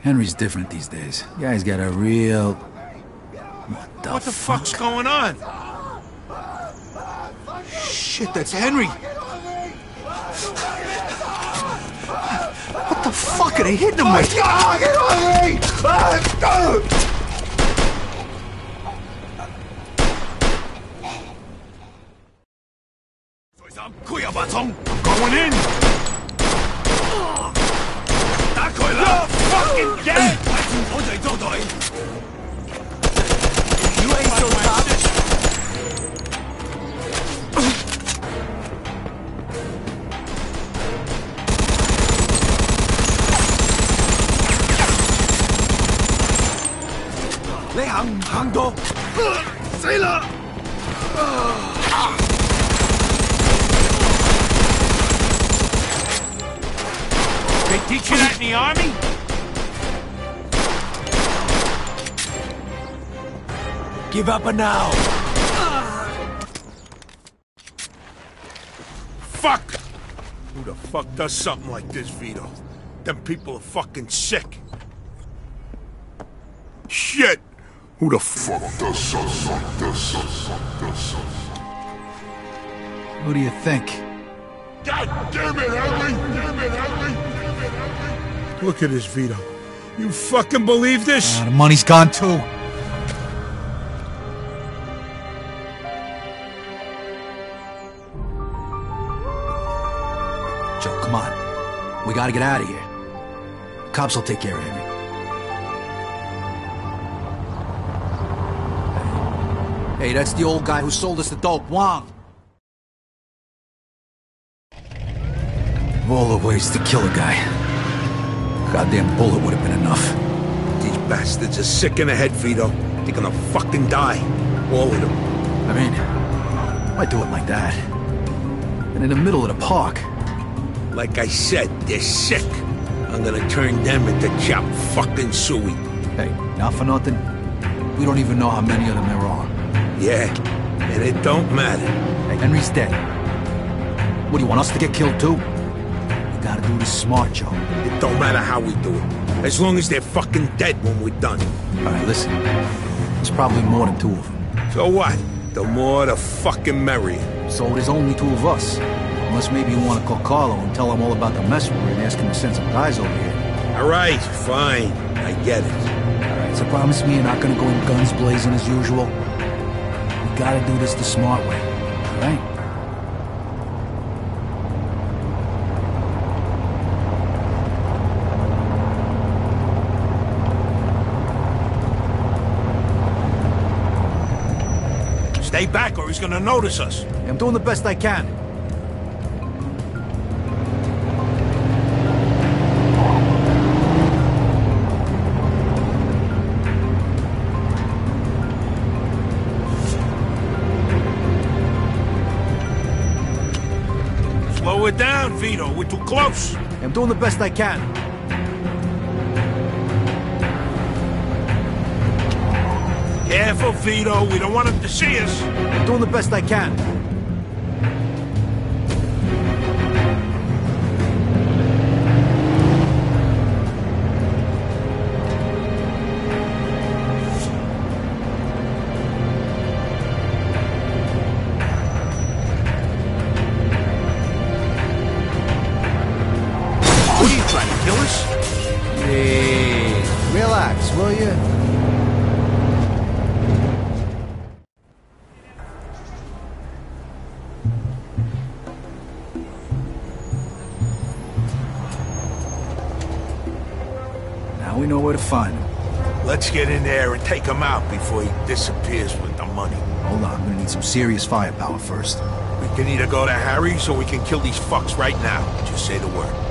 Henry's different these days. Guy's got a real. What the, What the fuck's going on? Shit, that's Henry! What the fuck are they hitting him with? I'm Give up now! Fuck! Who the fuck does something like this, Vito? Them people are fucking sick. Shit! Who the fuck does something like this? Who do you think? God damn it, Henry! Damn it, Henry! Look at this, Vito. You fucking believe this? Ah, the money's gone too. Gotta get out of here. Cops will take care of Henry. Hey, that's the old guy who sold us the dope, Wong. Of all the ways to kill a guy, goddamn bullet would have been enough. These bastards are sick in the head, Vito. They're gonna fucking die. All of them. I mean, why do it like that? And in the middle of the park. Like I said, they're sick. I'm gonna turn them into chop fucking suey. Hey, not for nothing. We don't even know how many of them there are. Yeah, and it don't matter. Hey, Henry's dead. What, do you want us to get killed too? We gotta do this smart, Joe. It don't matter how we do it. As long as they're fucking dead when we're done. Alright, listen. There's probably more than two of them. So what? The more the fucking merrier. So there's only two of us. Unless maybe you want to call Carlo and tell him all about the mess we're in and ask him to send some guys over here. Alright, fine. I get it. Alright, so promise me you're not gonna go in guns blazing as usual? We gotta do this the smart way, alright? Stay back or he's gonna notice us. I'm doing the best I can. We're too close. I'm doing the best I can. Careful, Vito. We don't want him to see us. I'm doing the best I can. Disappears with the money. Hold on, I'm gonna need some serious firepower first. We can either go to Harry's or we can kill these fucks right now. Just say the word.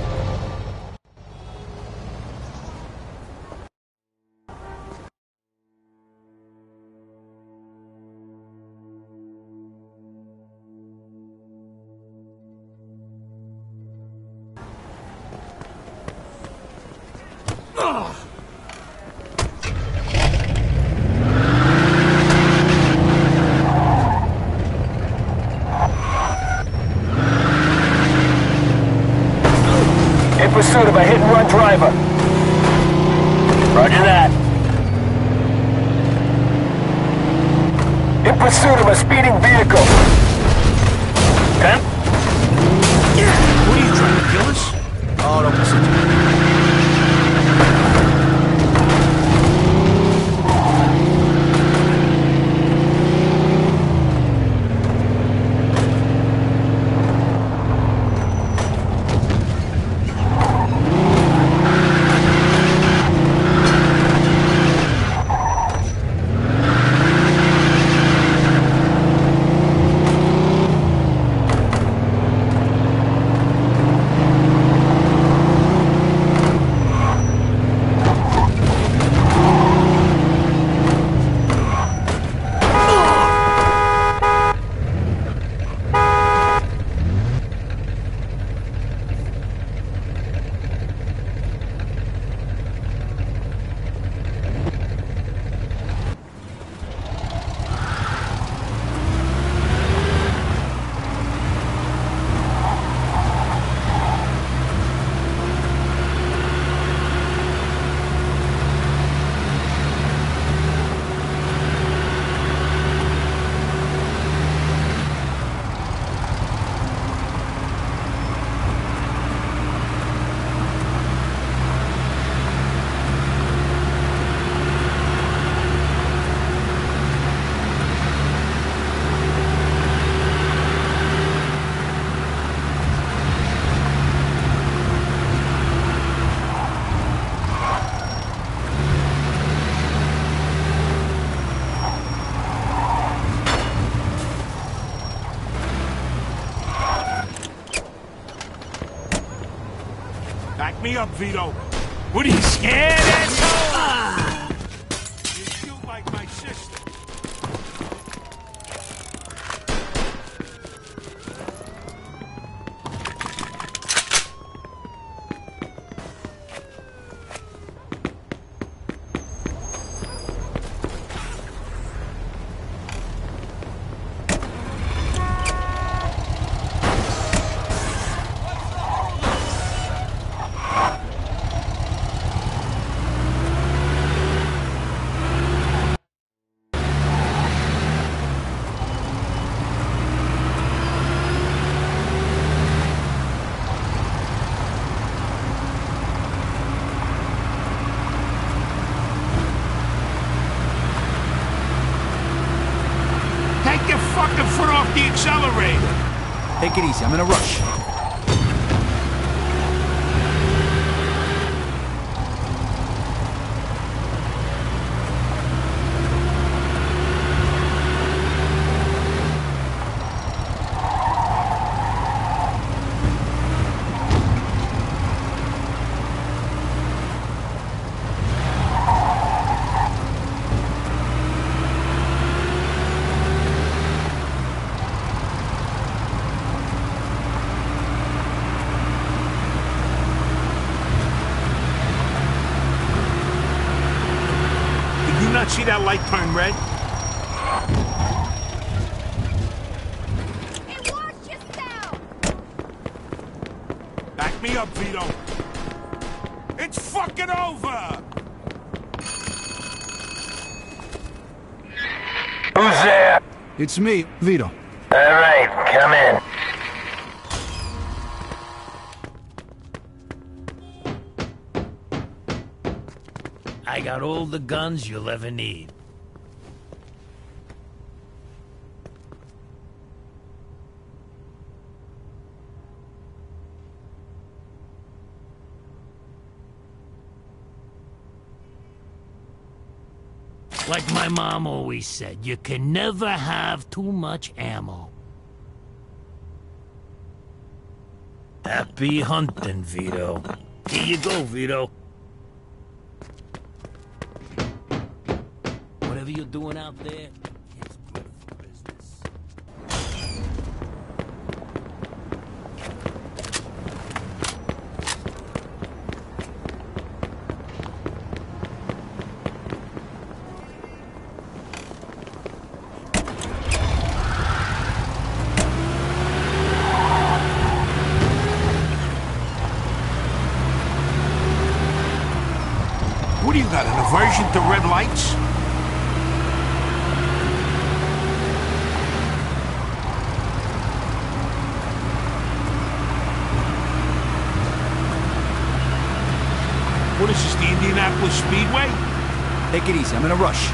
Back me up, Vito. What are you scared, asshole? You shoot like my sister. Take your fucking foot off the accelerator. Take it easy, I'm in a rush. Did you not see that light turn red? Back me up, Vito. It's fucking over! Who's there? It's me, Vito. All right, come in. I got all the guns you'll ever need. Like my mom always said, you can never have too much ammo. Happy hunting, Vito. Here you go, Vito. Whatever you're doing out there, it's good for business. What do you got, an aversion to red lights? What is this, the Indianapolis Speedway? Take it easy, I'm in a rush.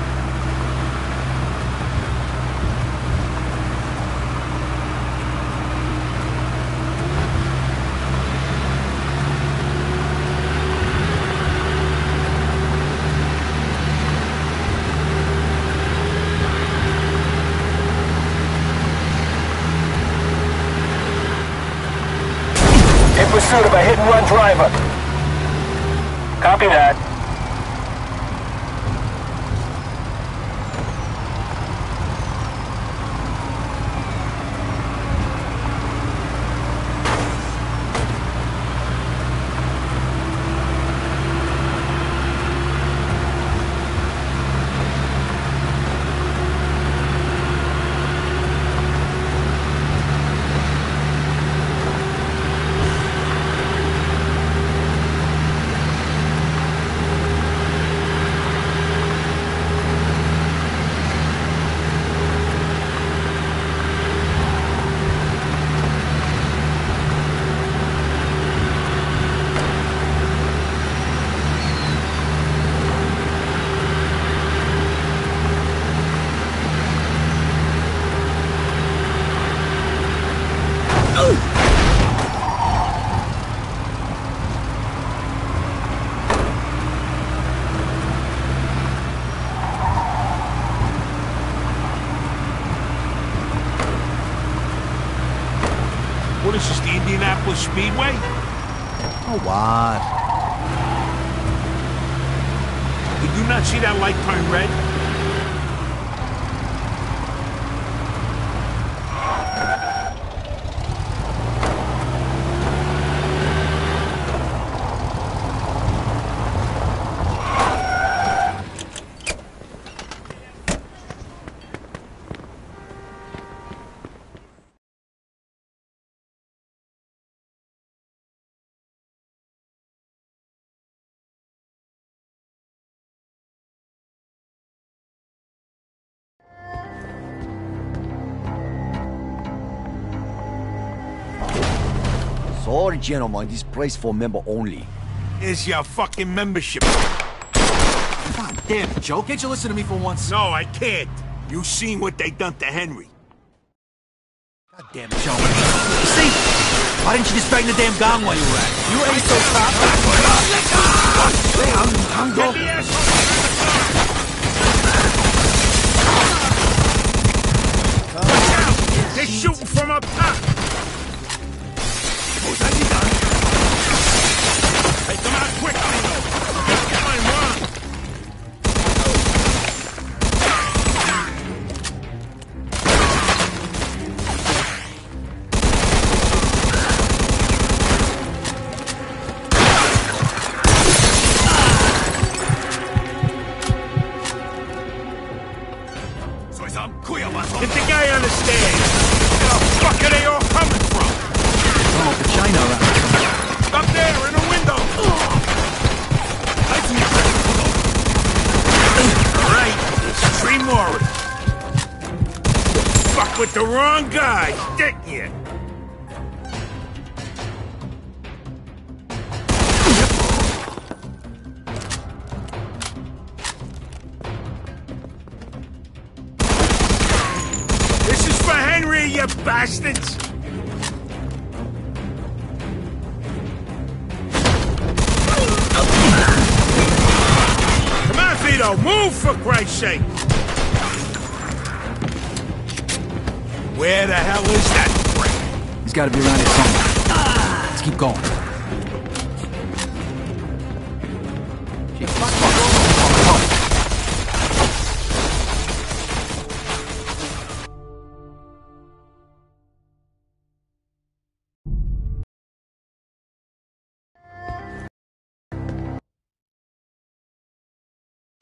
Pursuit of a hit-and-run driver. Copy that. What is this, the Indianapolis Speedway? Oh, what? Did you not see that light turn red? Gentlemen, this place for member only. Is your fucking membership. God damn it, Joe. Can't you listen to me for once? No, I can't. You seen what they done to Henry. God damn Joe. See? Why didn't you just bang the damn gong while you were at it? You ain't so. Hey, I'm, I'm going. Wrong guy, dick you. That? He's got to be around here somewhere. Let's keep going.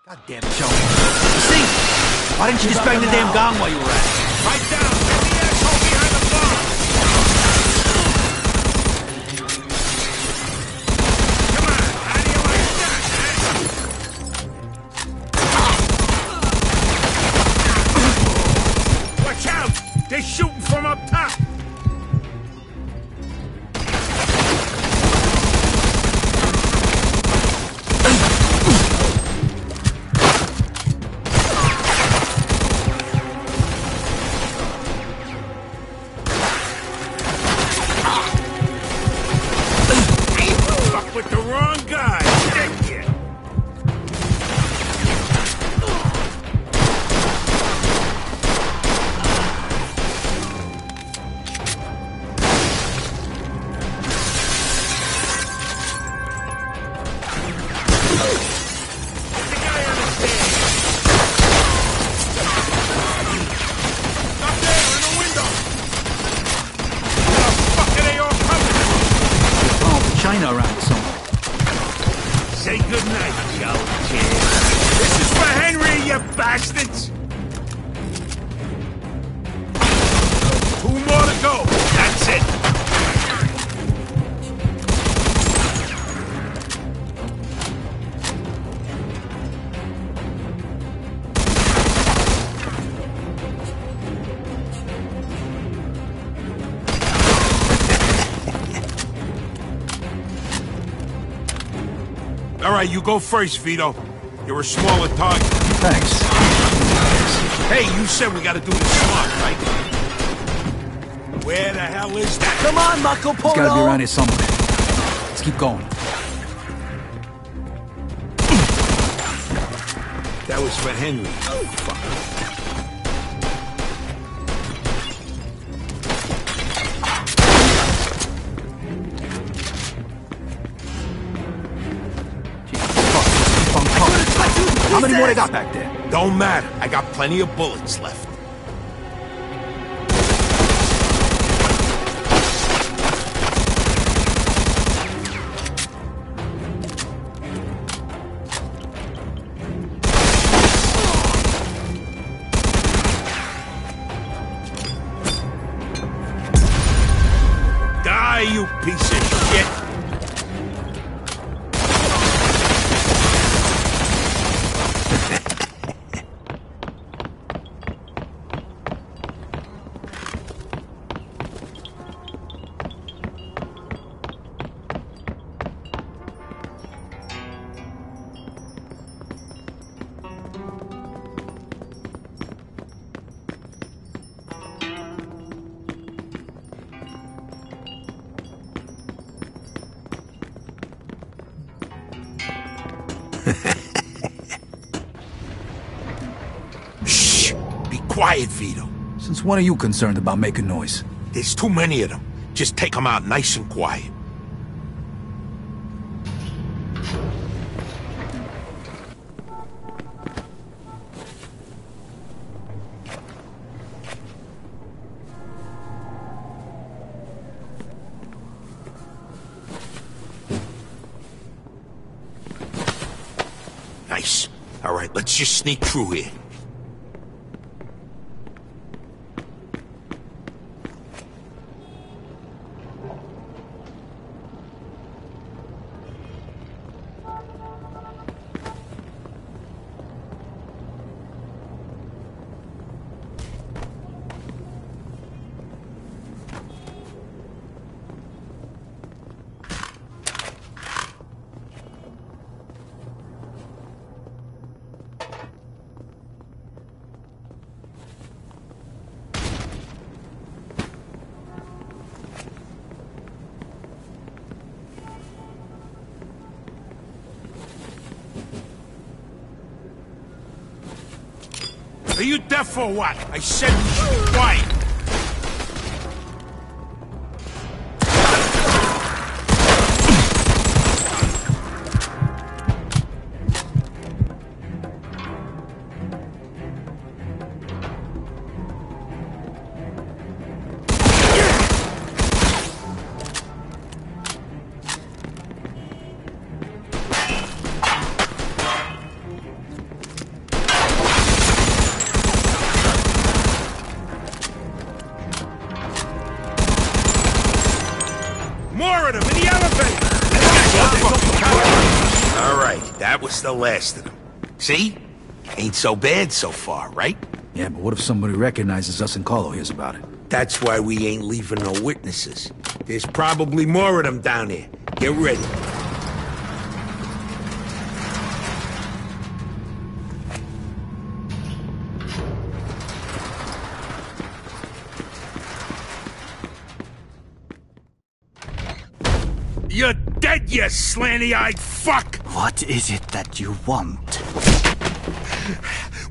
God damn it, Joe. See? Why didn't you just bang the damn gong while you were at it? Right, you go first, Vito. You're a smaller target. Thanks. Hey, you said we gotta do this smart, right? Where the hell is that? Come on, Marco Polo! He's got to be around here somewhere. Let's keep going. That was for Henry. Oh, fuck. How many more got back there? Don't matter. I got plenty of bullets left. Since when are you concerned about making noise? There's too many of them. Just take them out nice and quiet. Nice. All right, let's just sneak through here. I said More of in the elevator. All right, that was the last of them. See? Ain't so bad so far, right? Yeah, but what if somebody recognizes us and Carlo hears about it? That's why we ain't leaving no witnesses. There's probably more of them down there. Get ready. You slanty-eyed fuck! What is it that you want?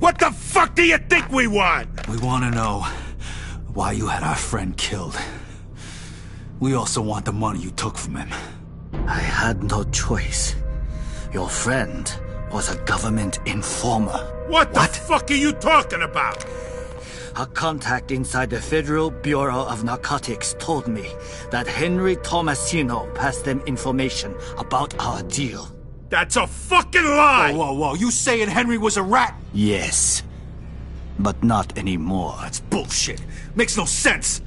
What the fuck do you think we want? We want to know why you had our friend killed. We also want the money you took from him. I had no choice. Your friend was a government informer. What the fuck are you talking about? A contact inside the Federal Bureau of Narcotics told me that Henry Tomasino passed them information about our deal. That's a fucking lie! Whoa, whoa, whoa. You saying Henry was a rat? Yes. But not anymore. That's bullshit. Makes no sense.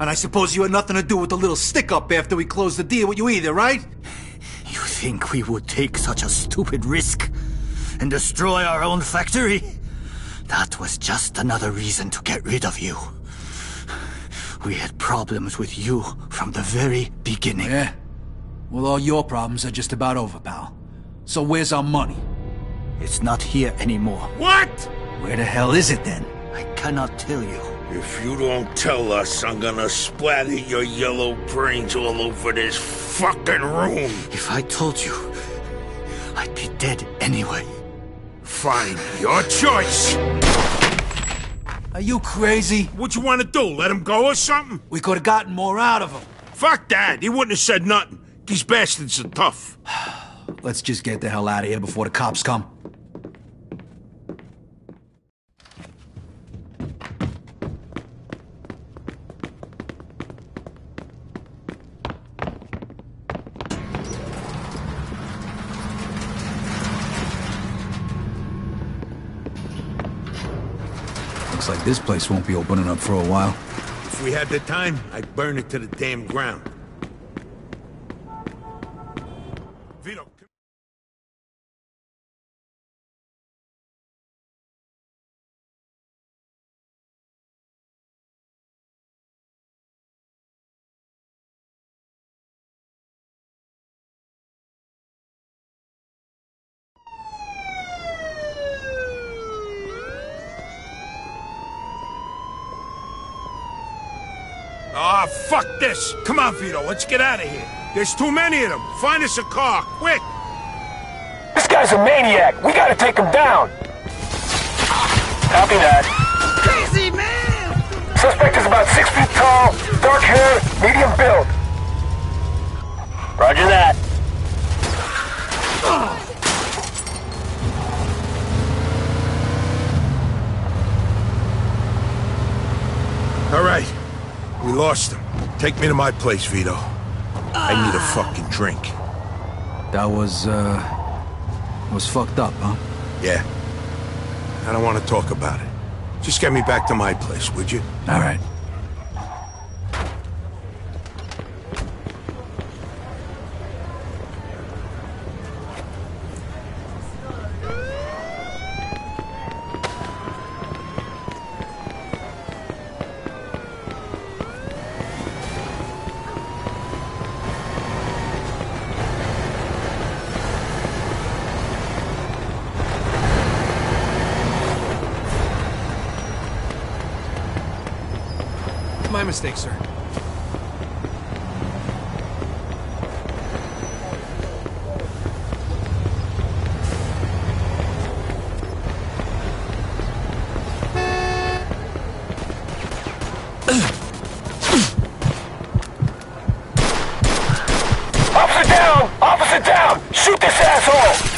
And I suppose you had nothing to do with the little stick up after we closed the deal with you either, right? You think we would take such a stupid risk and destroy our own factory? That was just another reason to get rid of you. We had problems with you from the very beginning. Yeah? Well, all your problems are just about over, pal. So where's our money? It's not here anymore. What? Where the hell is it then? I cannot tell you. If you don't tell us, I'm gonna splatter your yellow brains all over this fucking room. If I told you, I'd be dead anyway. Fine, your choice. Are you crazy? What you want to do? Let him go or something? We could have gotten more out of him. Fuck that. He wouldn't have said nothing. These bastards are tough. (sighs) Let's just get the hell out of here before the cops come. This place won't be opening up for a while. If we had the time, I'd burn it to the damn ground. Fuck this! Come on, Vito, let's get out of here. There's too many of them. Find us a car, quick! This guy's a maniac. We gotta take him down. Copy that. Crazy man! Suspect is about six feet tall, dark hair, medium build. Roger that. All right, we lost him. Take me to my place, Vito. I need a fucking drink. That was, uh... was fucked up, huh? Yeah. I don't want to talk about it. Just get me back to my place, would you? All right. My mistake, sir. Officer down! Officer down! Shoot this asshole!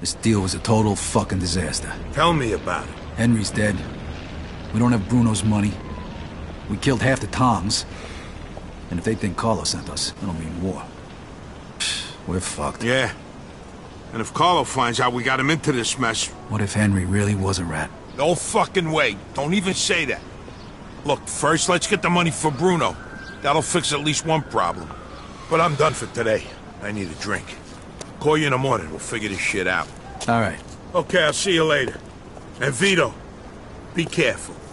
This deal was a total fucking disaster. Tell me about it. Henry's dead. We don't have Bruno's money. We killed half the Tongs. And if they think Carlo sent us, that'll mean war. We're fucked. Yeah. And if Carlo finds out we got him into this mess, What if Henry really was a rat? no fucking way. Don't even say that. Look, first let's get the money for Bruno. That'll fix at least one problem. But I'm done for today. I need a drink. Call you in the morning. We'll figure this shit out. All right. Okay, I'll see you later. And Vito, be careful.